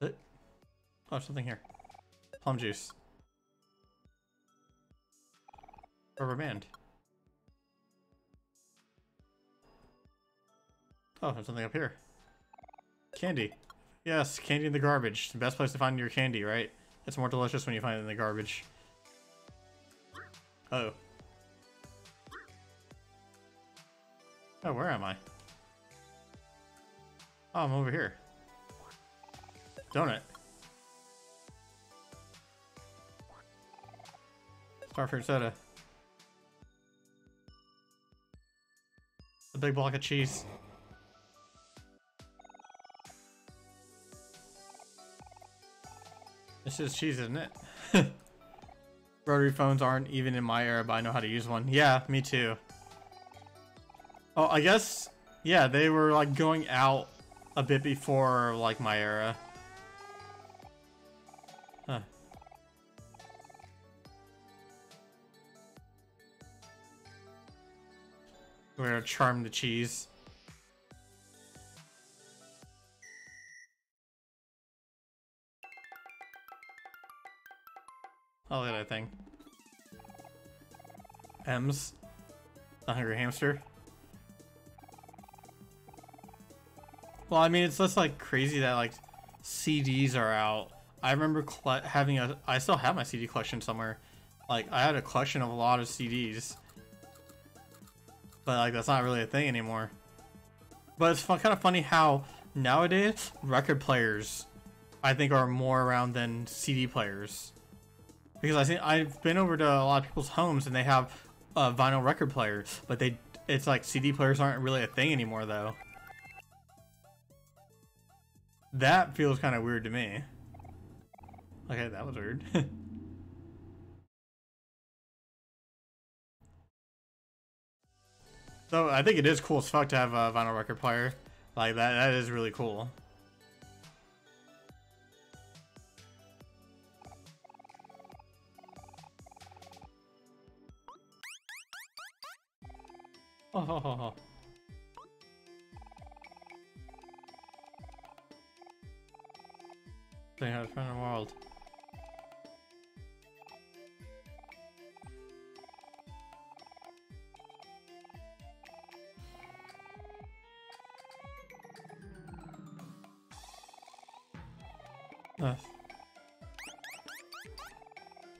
Oh, something here. Plum juice. Rubber band. Oh, there's something up here. Candy. Yes, candy in the garbage. The best place to find your candy, right? It's more delicious when you find it in the garbage. Uh oh. Oh, where am I? Oh, I'm over here. Donut. Starfruit soda. A big block of cheese. This is cheese, isn't it? (laughs) Rotary phones aren't even in my era, but I know how to use one. Yeah, me too. Oh, I guess, yeah, they were like going out a bit before like my era. Huh. We're gonna charm the cheese. Oh, look at that thing. M's. The Hungry Hamster. Well, I mean, it's just like crazy that like CDs are out. I remember having a, I still have my CD collection somewhere. Like, I had a collection of a lot of CDs. But like, that's not really a thing anymore. But it's fun, kind of funny how nowadays record players, I think, are more around than CD players. Because I think I've been over to a lot of people's homes and they have a vinyl record player, but they it's like CD players aren't really a thing anymore though. That feels kind of weird to me. Okay, that was weird. (laughs) so I think it is cool as fuck to have a vinyl record player. Like that, that is really cool. Oh. (laughs) They have in the world.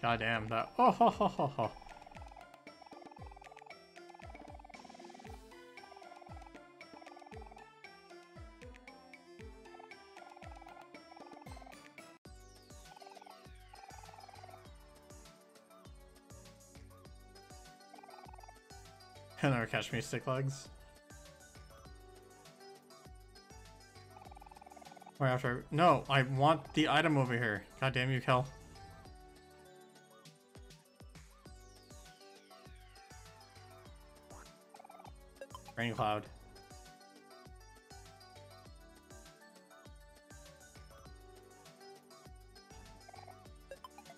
God damn that. (laughs) Oh ho ho ho ho. Catch me stick legs. Or after no, I want the item over here. God damn you, Kel. Rain cloud.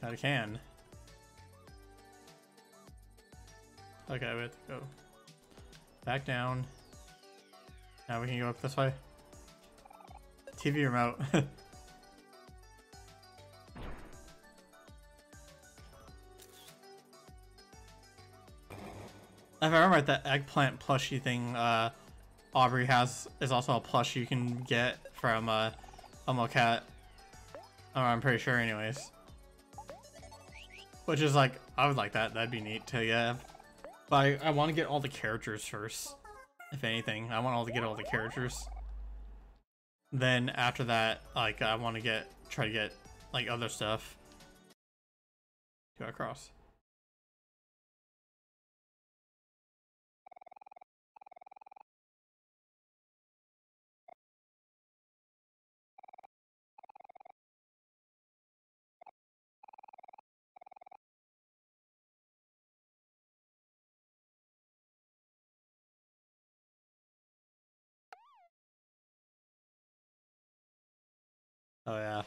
Got a can. Okay, we have to go. Back down. Now we can go up this way. TV remote. (laughs) if I remember that eggplant plushie thing uh, Aubrey has is also a plush you can get from uh, Cat. Oh, I'm pretty sure anyways. Which is like, I would like that. That'd be neat to have. But I, I want to get all the characters first. If anything, I want all to get all the characters. Then after that, like I want to get try to get like other stuff. Go across. Oh yeah.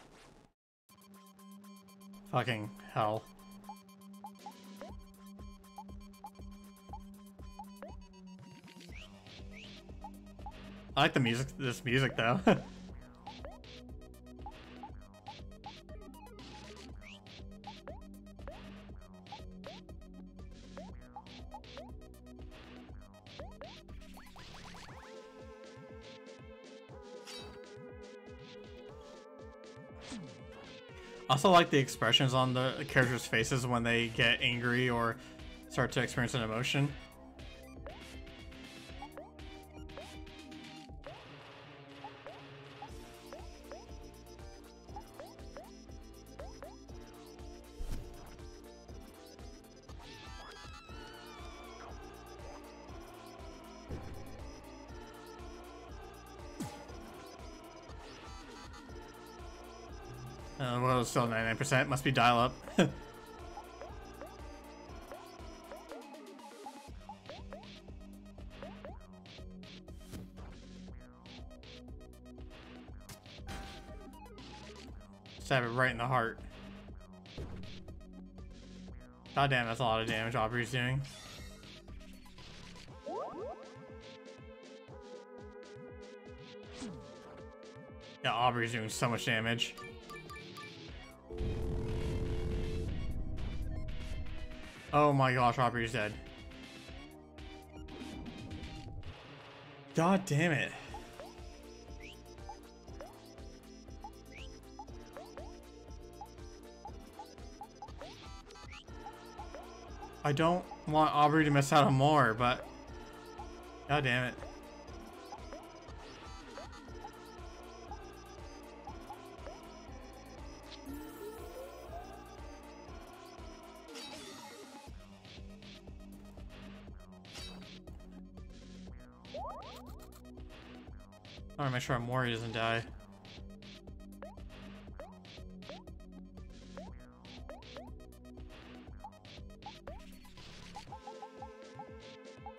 Fucking hell. I like the music, this music though. (laughs) I also like the expressions on the characters' faces when they get angry or start to experience an emotion. percent. Must be dial-up. (laughs) Stab it right in the heart. God damn, that's a lot of damage Aubrey's doing. Yeah, Aubrey's doing so much damage. Oh my gosh, Aubrey's dead. God damn it. I don't want Aubrey to miss out on more, but... God damn it. Make sure Mori doesn't die.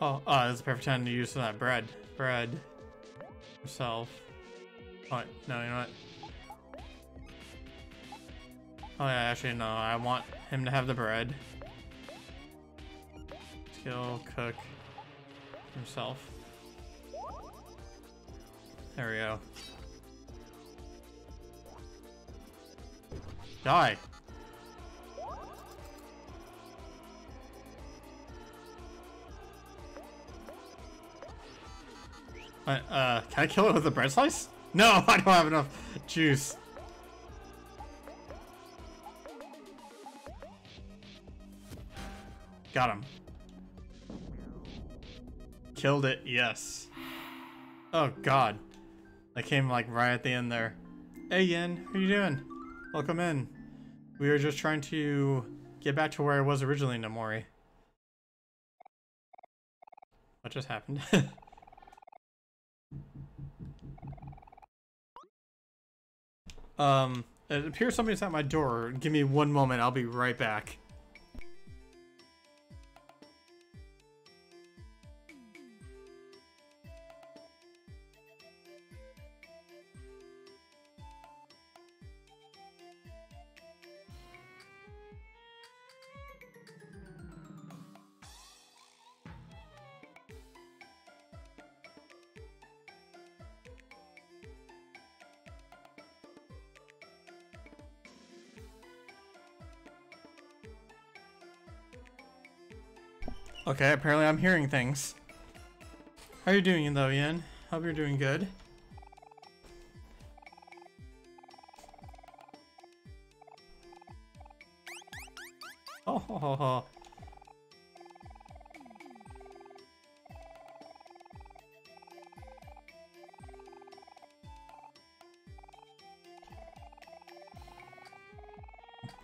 Oh, oh, that's the perfect time to use that bread. Bread. Himself. Oh, no, you know what? Oh yeah, actually no, I want him to have the bread. Skill, cook, himself. There we go. Die! Uh, uh, can I kill it with a bread slice? No, (laughs) I don't have enough juice. Got him. Killed it, yes. Oh god. I came like right at the end there. Hey Yen, how you doing? Welcome in. We were just trying to get back to where I was originally, Nomori. What just happened? (laughs) um, it appears somebody's at my door. Give me one moment, I'll be right back. Okay, apparently I'm hearing things. How are you doing though, Ian? Hope you're doing good. Oh, ho, ho, ho.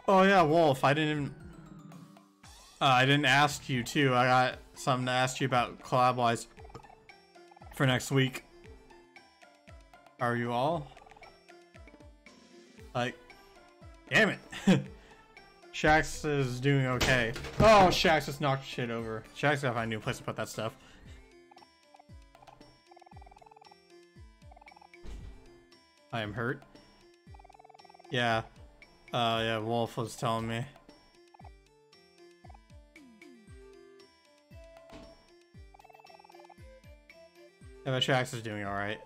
Oh yeah, Wolf, I didn't uh, I didn't ask you too. I got something to ask you about collab wise for next week. Are you all? Like, damn it. (laughs) Shax is doing okay. Oh, Shax just knocked shit over. Shax gotta find a new place to put that stuff. I am hurt. Yeah. Uh, yeah, Wolf was telling me. Yeah, but Shax is doing alright.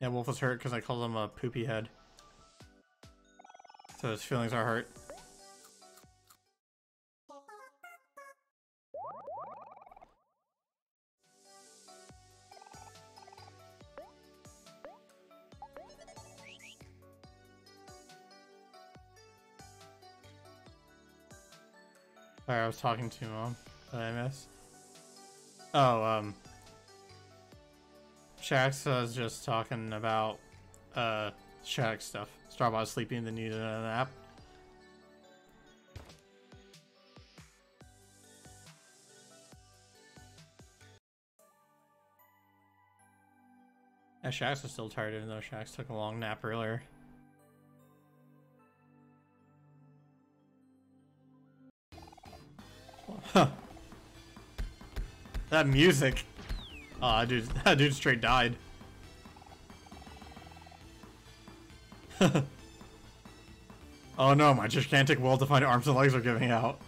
Yeah, Wolf was hurt because I called him a poopy head. So his feelings are hurt. Was talking to mom. Did I miss? Oh, um, Shax was just talking about uh Shax stuff. Starbot sleeping, then needed a nap. Yeah, Shax was still tired even though Shax took a long nap earlier. That music. Oh, that dude, (laughs) that dude straight died. (laughs) oh no, my gigantic well-defined arms and legs are giving out.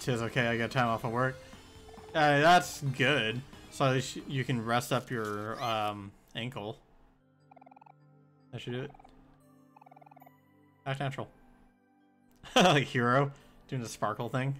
Tis okay, I got time off of work. Uh, that's good. So you can rest up your um, ankle. That should do it. Act natural. (laughs) like hero doing the sparkle thing.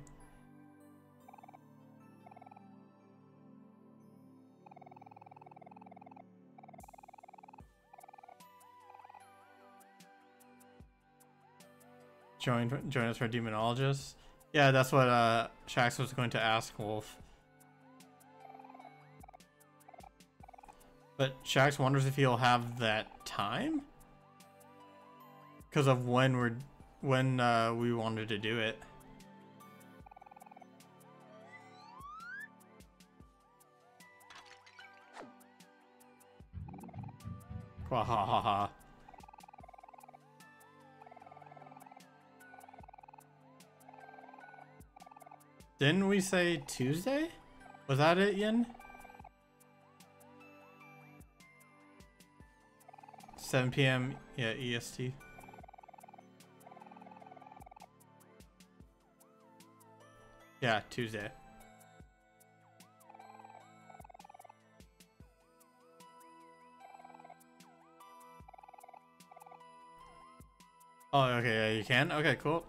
Join join us for demonologist. Yeah, that's what uh Shax was going to ask Wolf. But Shax wonders if he'll have that time? Because of when we're when uh, we wanted to do it. Wahahaha. Didn't we say Tuesday? Was that it, Yin? 7 p.m. Yeah, EST. Yeah, Tuesday. Oh, okay, yeah, you can? Okay, cool.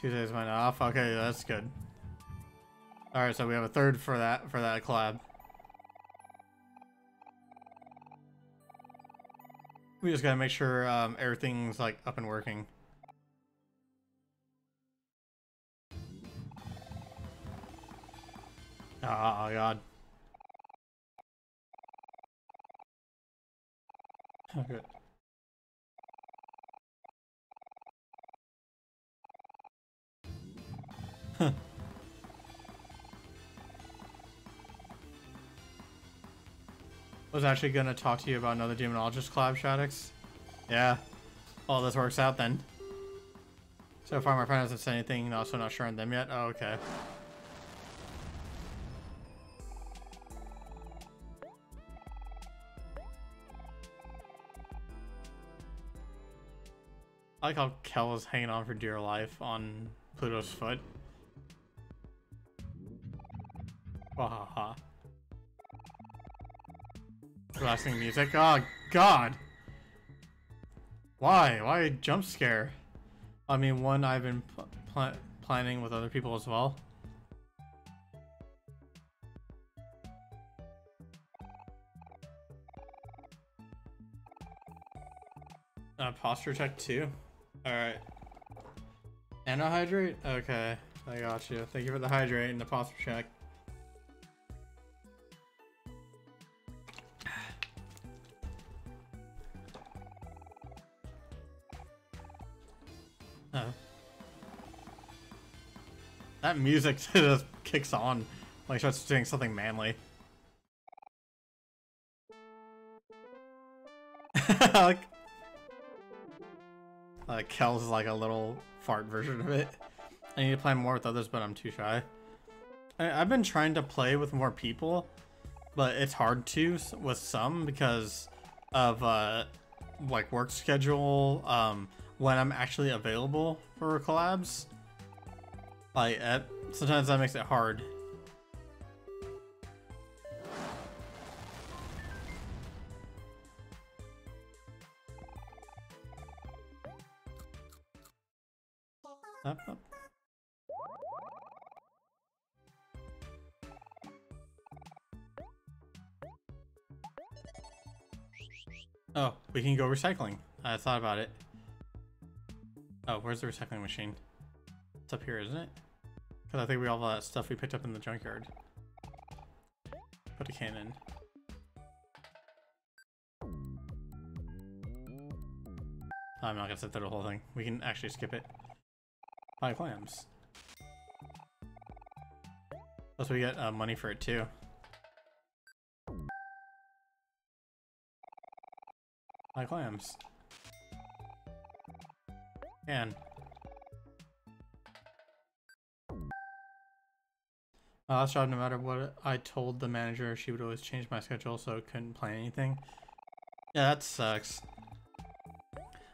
Tuesday's mine off. Okay, that's good. All right, so we have a third for that for that collab. We just gotta make sure um, everything's like up and working. Oh god. Okay. Huh. Was actually gonna talk to you about another demonologist collab, Shadax. Yeah. Well, this works out then. So far, my friend hasn't said anything. Also, not sure on them yet. Oh, okay. I like how Kel is hanging on for dear life on Pluto's foot. Wahaha. Blasting music. Oh, God. Why? Why jump scare? I mean, one I've been pl pl planning with other people as well. Uh, posture check too. Alright. And a hydrate? Okay. I got you. Thank you for the hydrate and the posture check. Music (laughs) just kicks on. Like starts doing something manly. (laughs) like, like Kel's like a little fart version of it. I need to play more with others, but I'm too shy. I, have been trying to play with more people, but it's hard to with some because of uh, like work schedule, um, when I'm actually available for collabs. Uh, sometimes that makes it hard. Up, up. Oh, we can go recycling. I thought about it. Oh, where's the recycling machine? It's up here, isn't it? Because I think we all that stuff we picked up in the junkyard. Put a cannon. I'm not gonna sit through the whole thing. We can actually skip it. Buy clams. Plus we get uh, money for it too. Buy clams. And Last job, no matter what I told the manager, she would always change my schedule so I couldn't plan anything. Yeah, that sucks.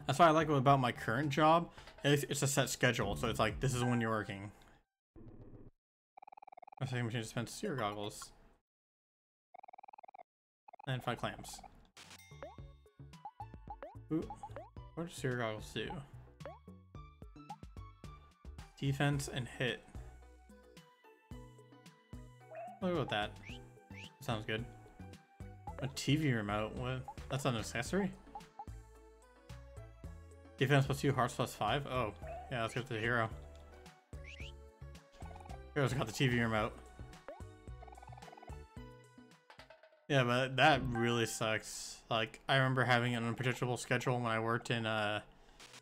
That's what I like about my current job. It's, a set schedule, so it's like, this is when you're working. My second machine dispense seer goggles. And five clams. Ooh, what do seer goggles do? Defense and hit. Look at that. Sounds good. A TV remote? What? That's an accessory? Defense plus two, hearts plus five? Oh, yeah, let's get the hero. Hero's got the TV remote. Yeah, but that really sucks. Like, I remember having an unpredictable schedule when I worked in uh,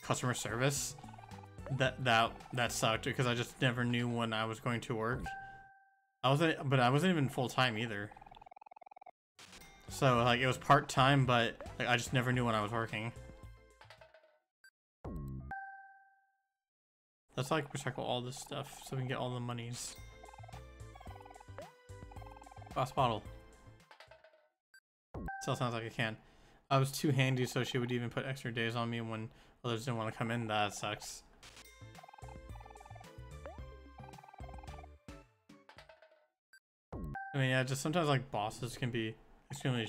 customer service. That that that sucked because I just never knew when I was going to work. I wasn't, but I wasn't even full time either. So like it was part time, but like I just never knew when I was working. Let's like recycle all this stuff so we can get all the monies. Glass bottle. Still sounds like I can. I was too handy so she would even put extra days on me when others didn't want to come in. That sucks. I mean, yeah, just sometimes like bosses can be extremely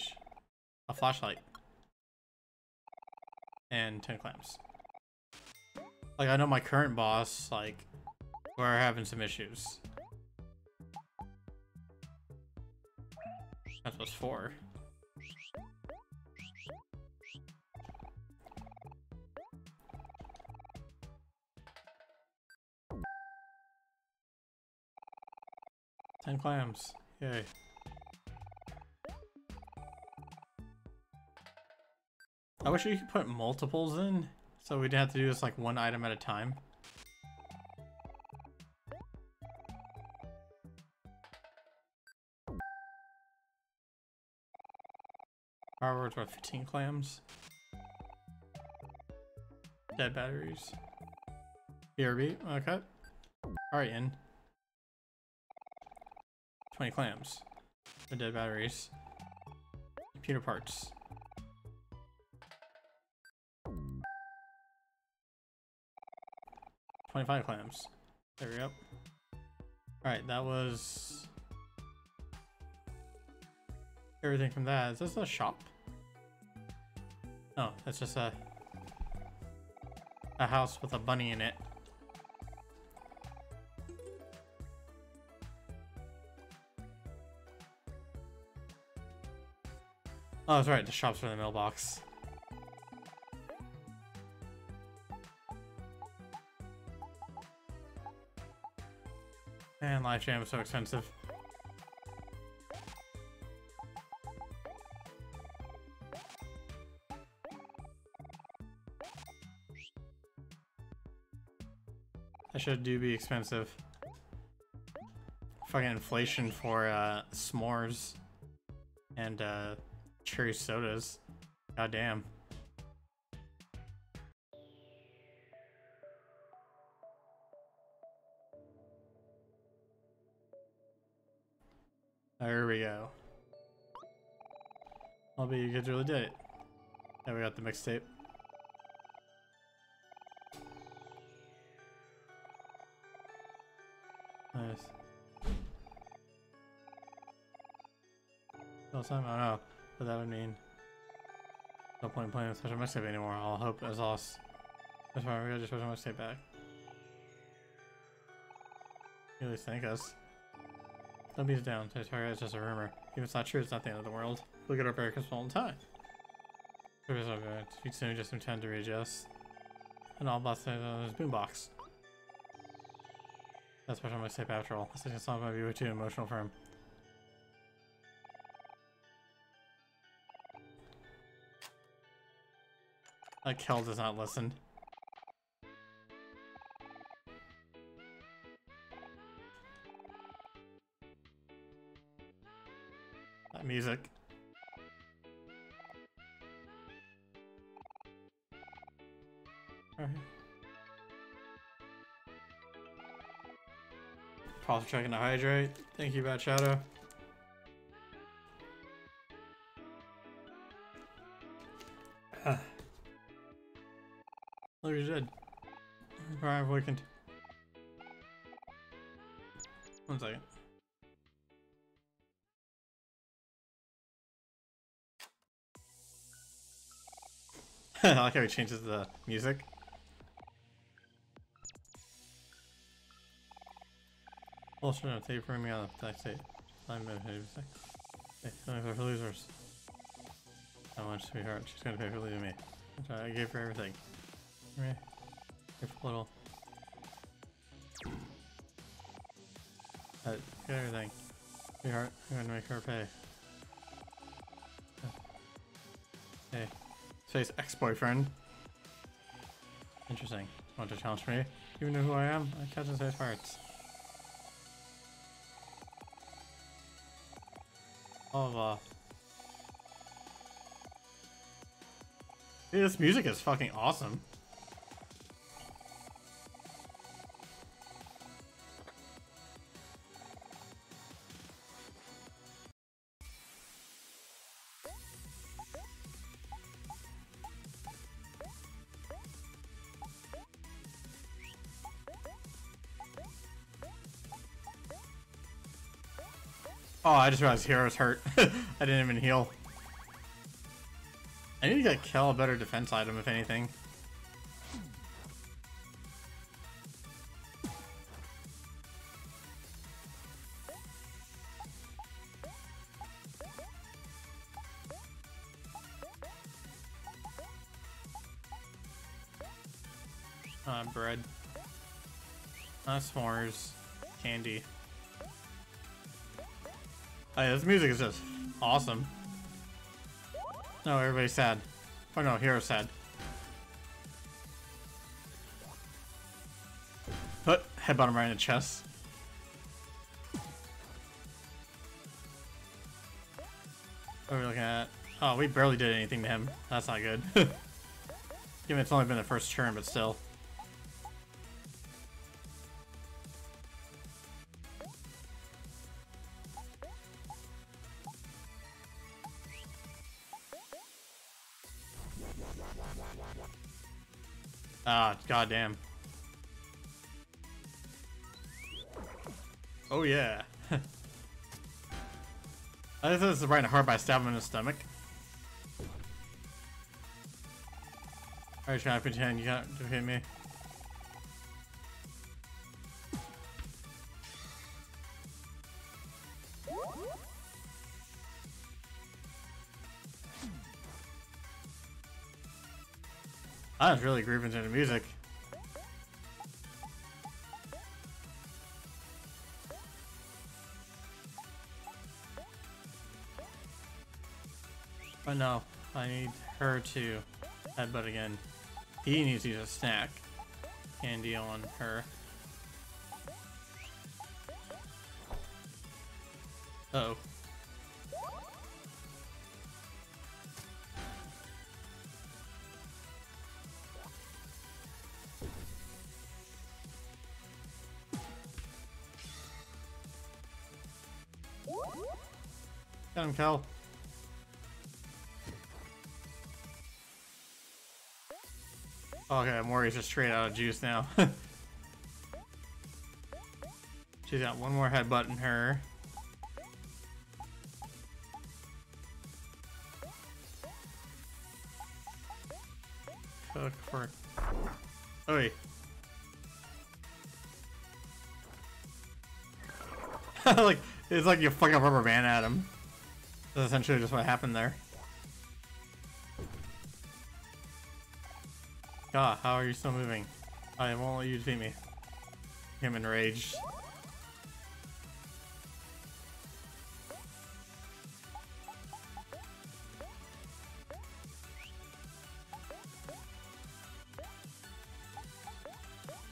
a flashlight and 10 clamps. Like, I know my current boss, like, we're having some issues. That was four. Ten clams. Yay. I wish you could put multiples in, so we'd have to do this like one item at a time. Our words worth 15 clams. Dead batteries. BRB, okay. Alright, in. 20 clams. The dead batteries. Computer parts. Twenty-five clams. There we go. Alright, that was everything from that. Is this a shop? No, it's just a a house with a bunny in it. Oh, that's right. The shop's for the mailbox. Man, Life Jam is so expensive. That should do be expensive. Fucking inflation for uh, s'mores and uh, cherry sodas. God damn. There oh, we go. I'll be you guys really did it. Yeah, we got the mixtape. Nice. Last time? I don't know. But that would mean no point in playing with a mixtape anymore. I'll hope as lost. That's why we just my mixtape back. You always thank us. Don't beat it down. Territoria is just a rumor. If it's not true, it's not the end of the world. Look at our breakfast all the time. Service over. Speak soon, just in time to readjust. And all boss uh, there's boombox. That's what I'm gonna after all. This song might be way too emotional for him. Like Kel does not listen. That music. Pause for checking to hydrate. Thank you, Bad Shadow. Look, you're. Alright, I've awakened. One second. (laughs) I like how he changes the music. No, take for me on the tax date. I'm gonna pay Hey, only for losers. How much, sweetheart? She's gonna pay for leaving me. I gave her everything. Give a little. Get everything. Sweetheart, I'm gonna make her pay. Hey. Space ex-boyfriend. Interesting. Want to challenge me? You know who I am? I catch and say hearts. of uh Dude, this music is fucking awesome. Oh, I just realized Hero's hurt. (laughs) I didn't even heal. I need to get Kel a better defense item, if anything. Uh, bread. Uh, s'mores. Candy. Oh, yeah, this music is just awesome. No, everybody's sad. Oh no, Hero's sad. Put headbutt him right in the chest. What are we looking at? Oh, we barely did anything to him. That's not good. (laughs) Given it's only been the first turn, but still. Ah, goddamn. Oh yeah. (laughs) I thought this is right in the heart by stabbing him in the stomach. Alright, trying to pretend you to hit me. I was really grooving to the music. But no, I need her to headbutt again. He needs to use a snack. Candy on her. Uh oh. Got him, Mori's just straight out of juice now. (laughs) She's got one more headbutt in her. Cook for... Wait. (laughs) like it's like you fucking rubber band at him. That's essentially just what happened there. God, how are you still moving? I won't let you defeat me. I'm enraged.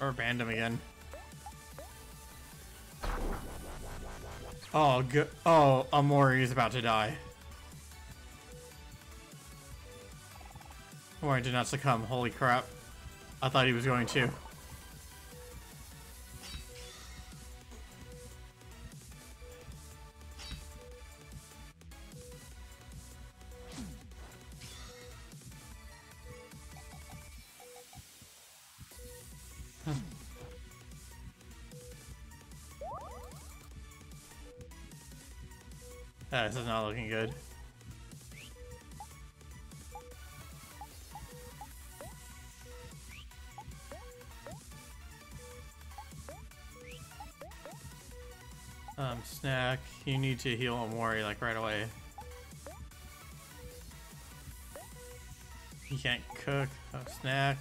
Or banned him again. Oh, good. Oh, Omori is about to die. Did not succumb. Holy crap. I thought he was going to. Ah, this is not looking good. You need to heal Omori like right away. You can't cook, a snack.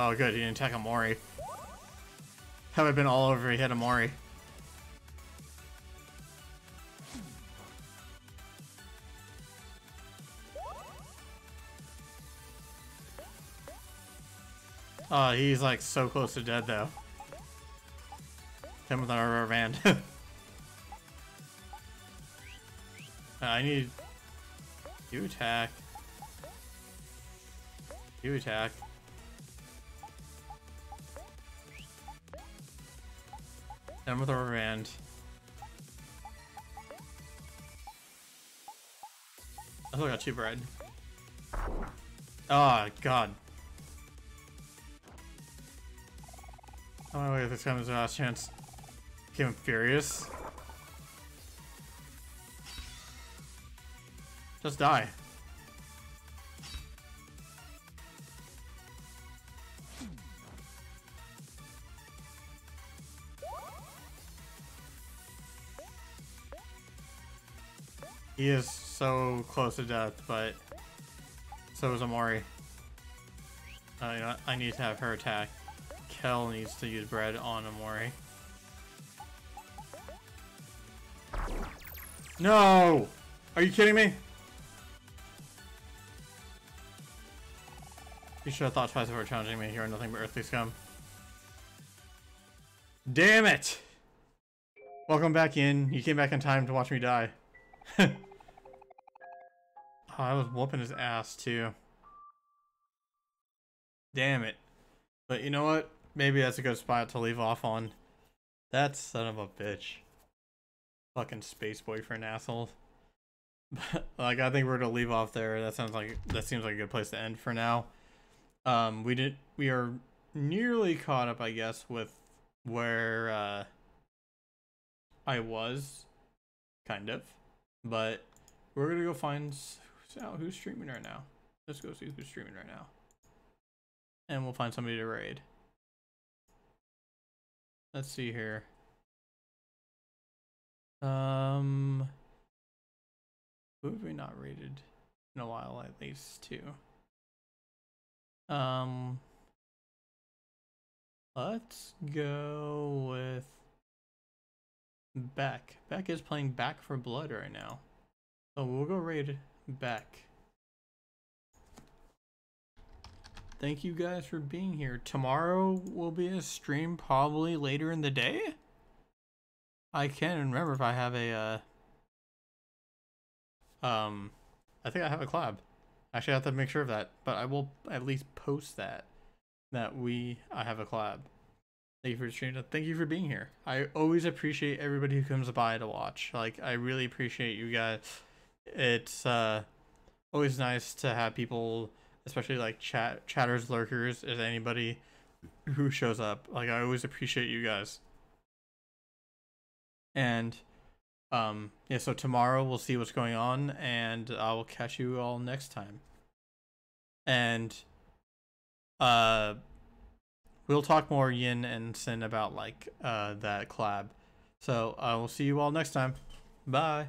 Oh good, he didn't attack Omori. Have I been all over he hit Omori? Oh, he's like so close to dead though. Him with our rubber band. I need you attack. You attack. Done with our rubber band. I still got two bread. Oh god. Oh my god, this is our last chance. Became furious. Just die. He is so close to death, but so is Omori. Uh, you know, I need to have her attack. Kel needs to use bread on Omori. No! Are you kidding me? You should have thought twice before challenging me. You're nothing but earthly scum. Damn it! Welcome back in. You came back in time to watch me die. (laughs) oh, I was whooping his ass too. Damn it. But you know what? Maybe that's a good spot to leave off on. That son of a bitch. Fucking space boyfriend asshole. (laughs) like I think we're gonna leave off there. That sounds like that seems like a good place to end for now. Um, we did we are nearly caught up, I guess, with where uh, I was, kind of. But we're gonna go find who's streaming right now. Let's go see who's streaming right now, and we'll find somebody to raid. Let's see here. Um, who have we not rated in a while? At least two. Um, let's go with Beck. Beck is playing Back for Blood right now. So we'll go raid Beck. Thank you guys for being here. Tomorrow will be a stream probably later in the day. I can't remember if I have a uh um I think I have a collab. Actually I have to make sure of that, but I will at least post that that we I have a collab. Thank you for streaming. Thank you for being here. I always appreciate everybody who comes by to watch. Like I really appreciate you guys. It's uh always nice to have people especially like chat chatters lurkers as anybody who shows up like i always appreciate you guys and um yeah so tomorrow we'll see what's going on and i will catch you all next time and uh, we'll talk more Yin and Sin about like uh that collab. So I will see you all next time. Bye.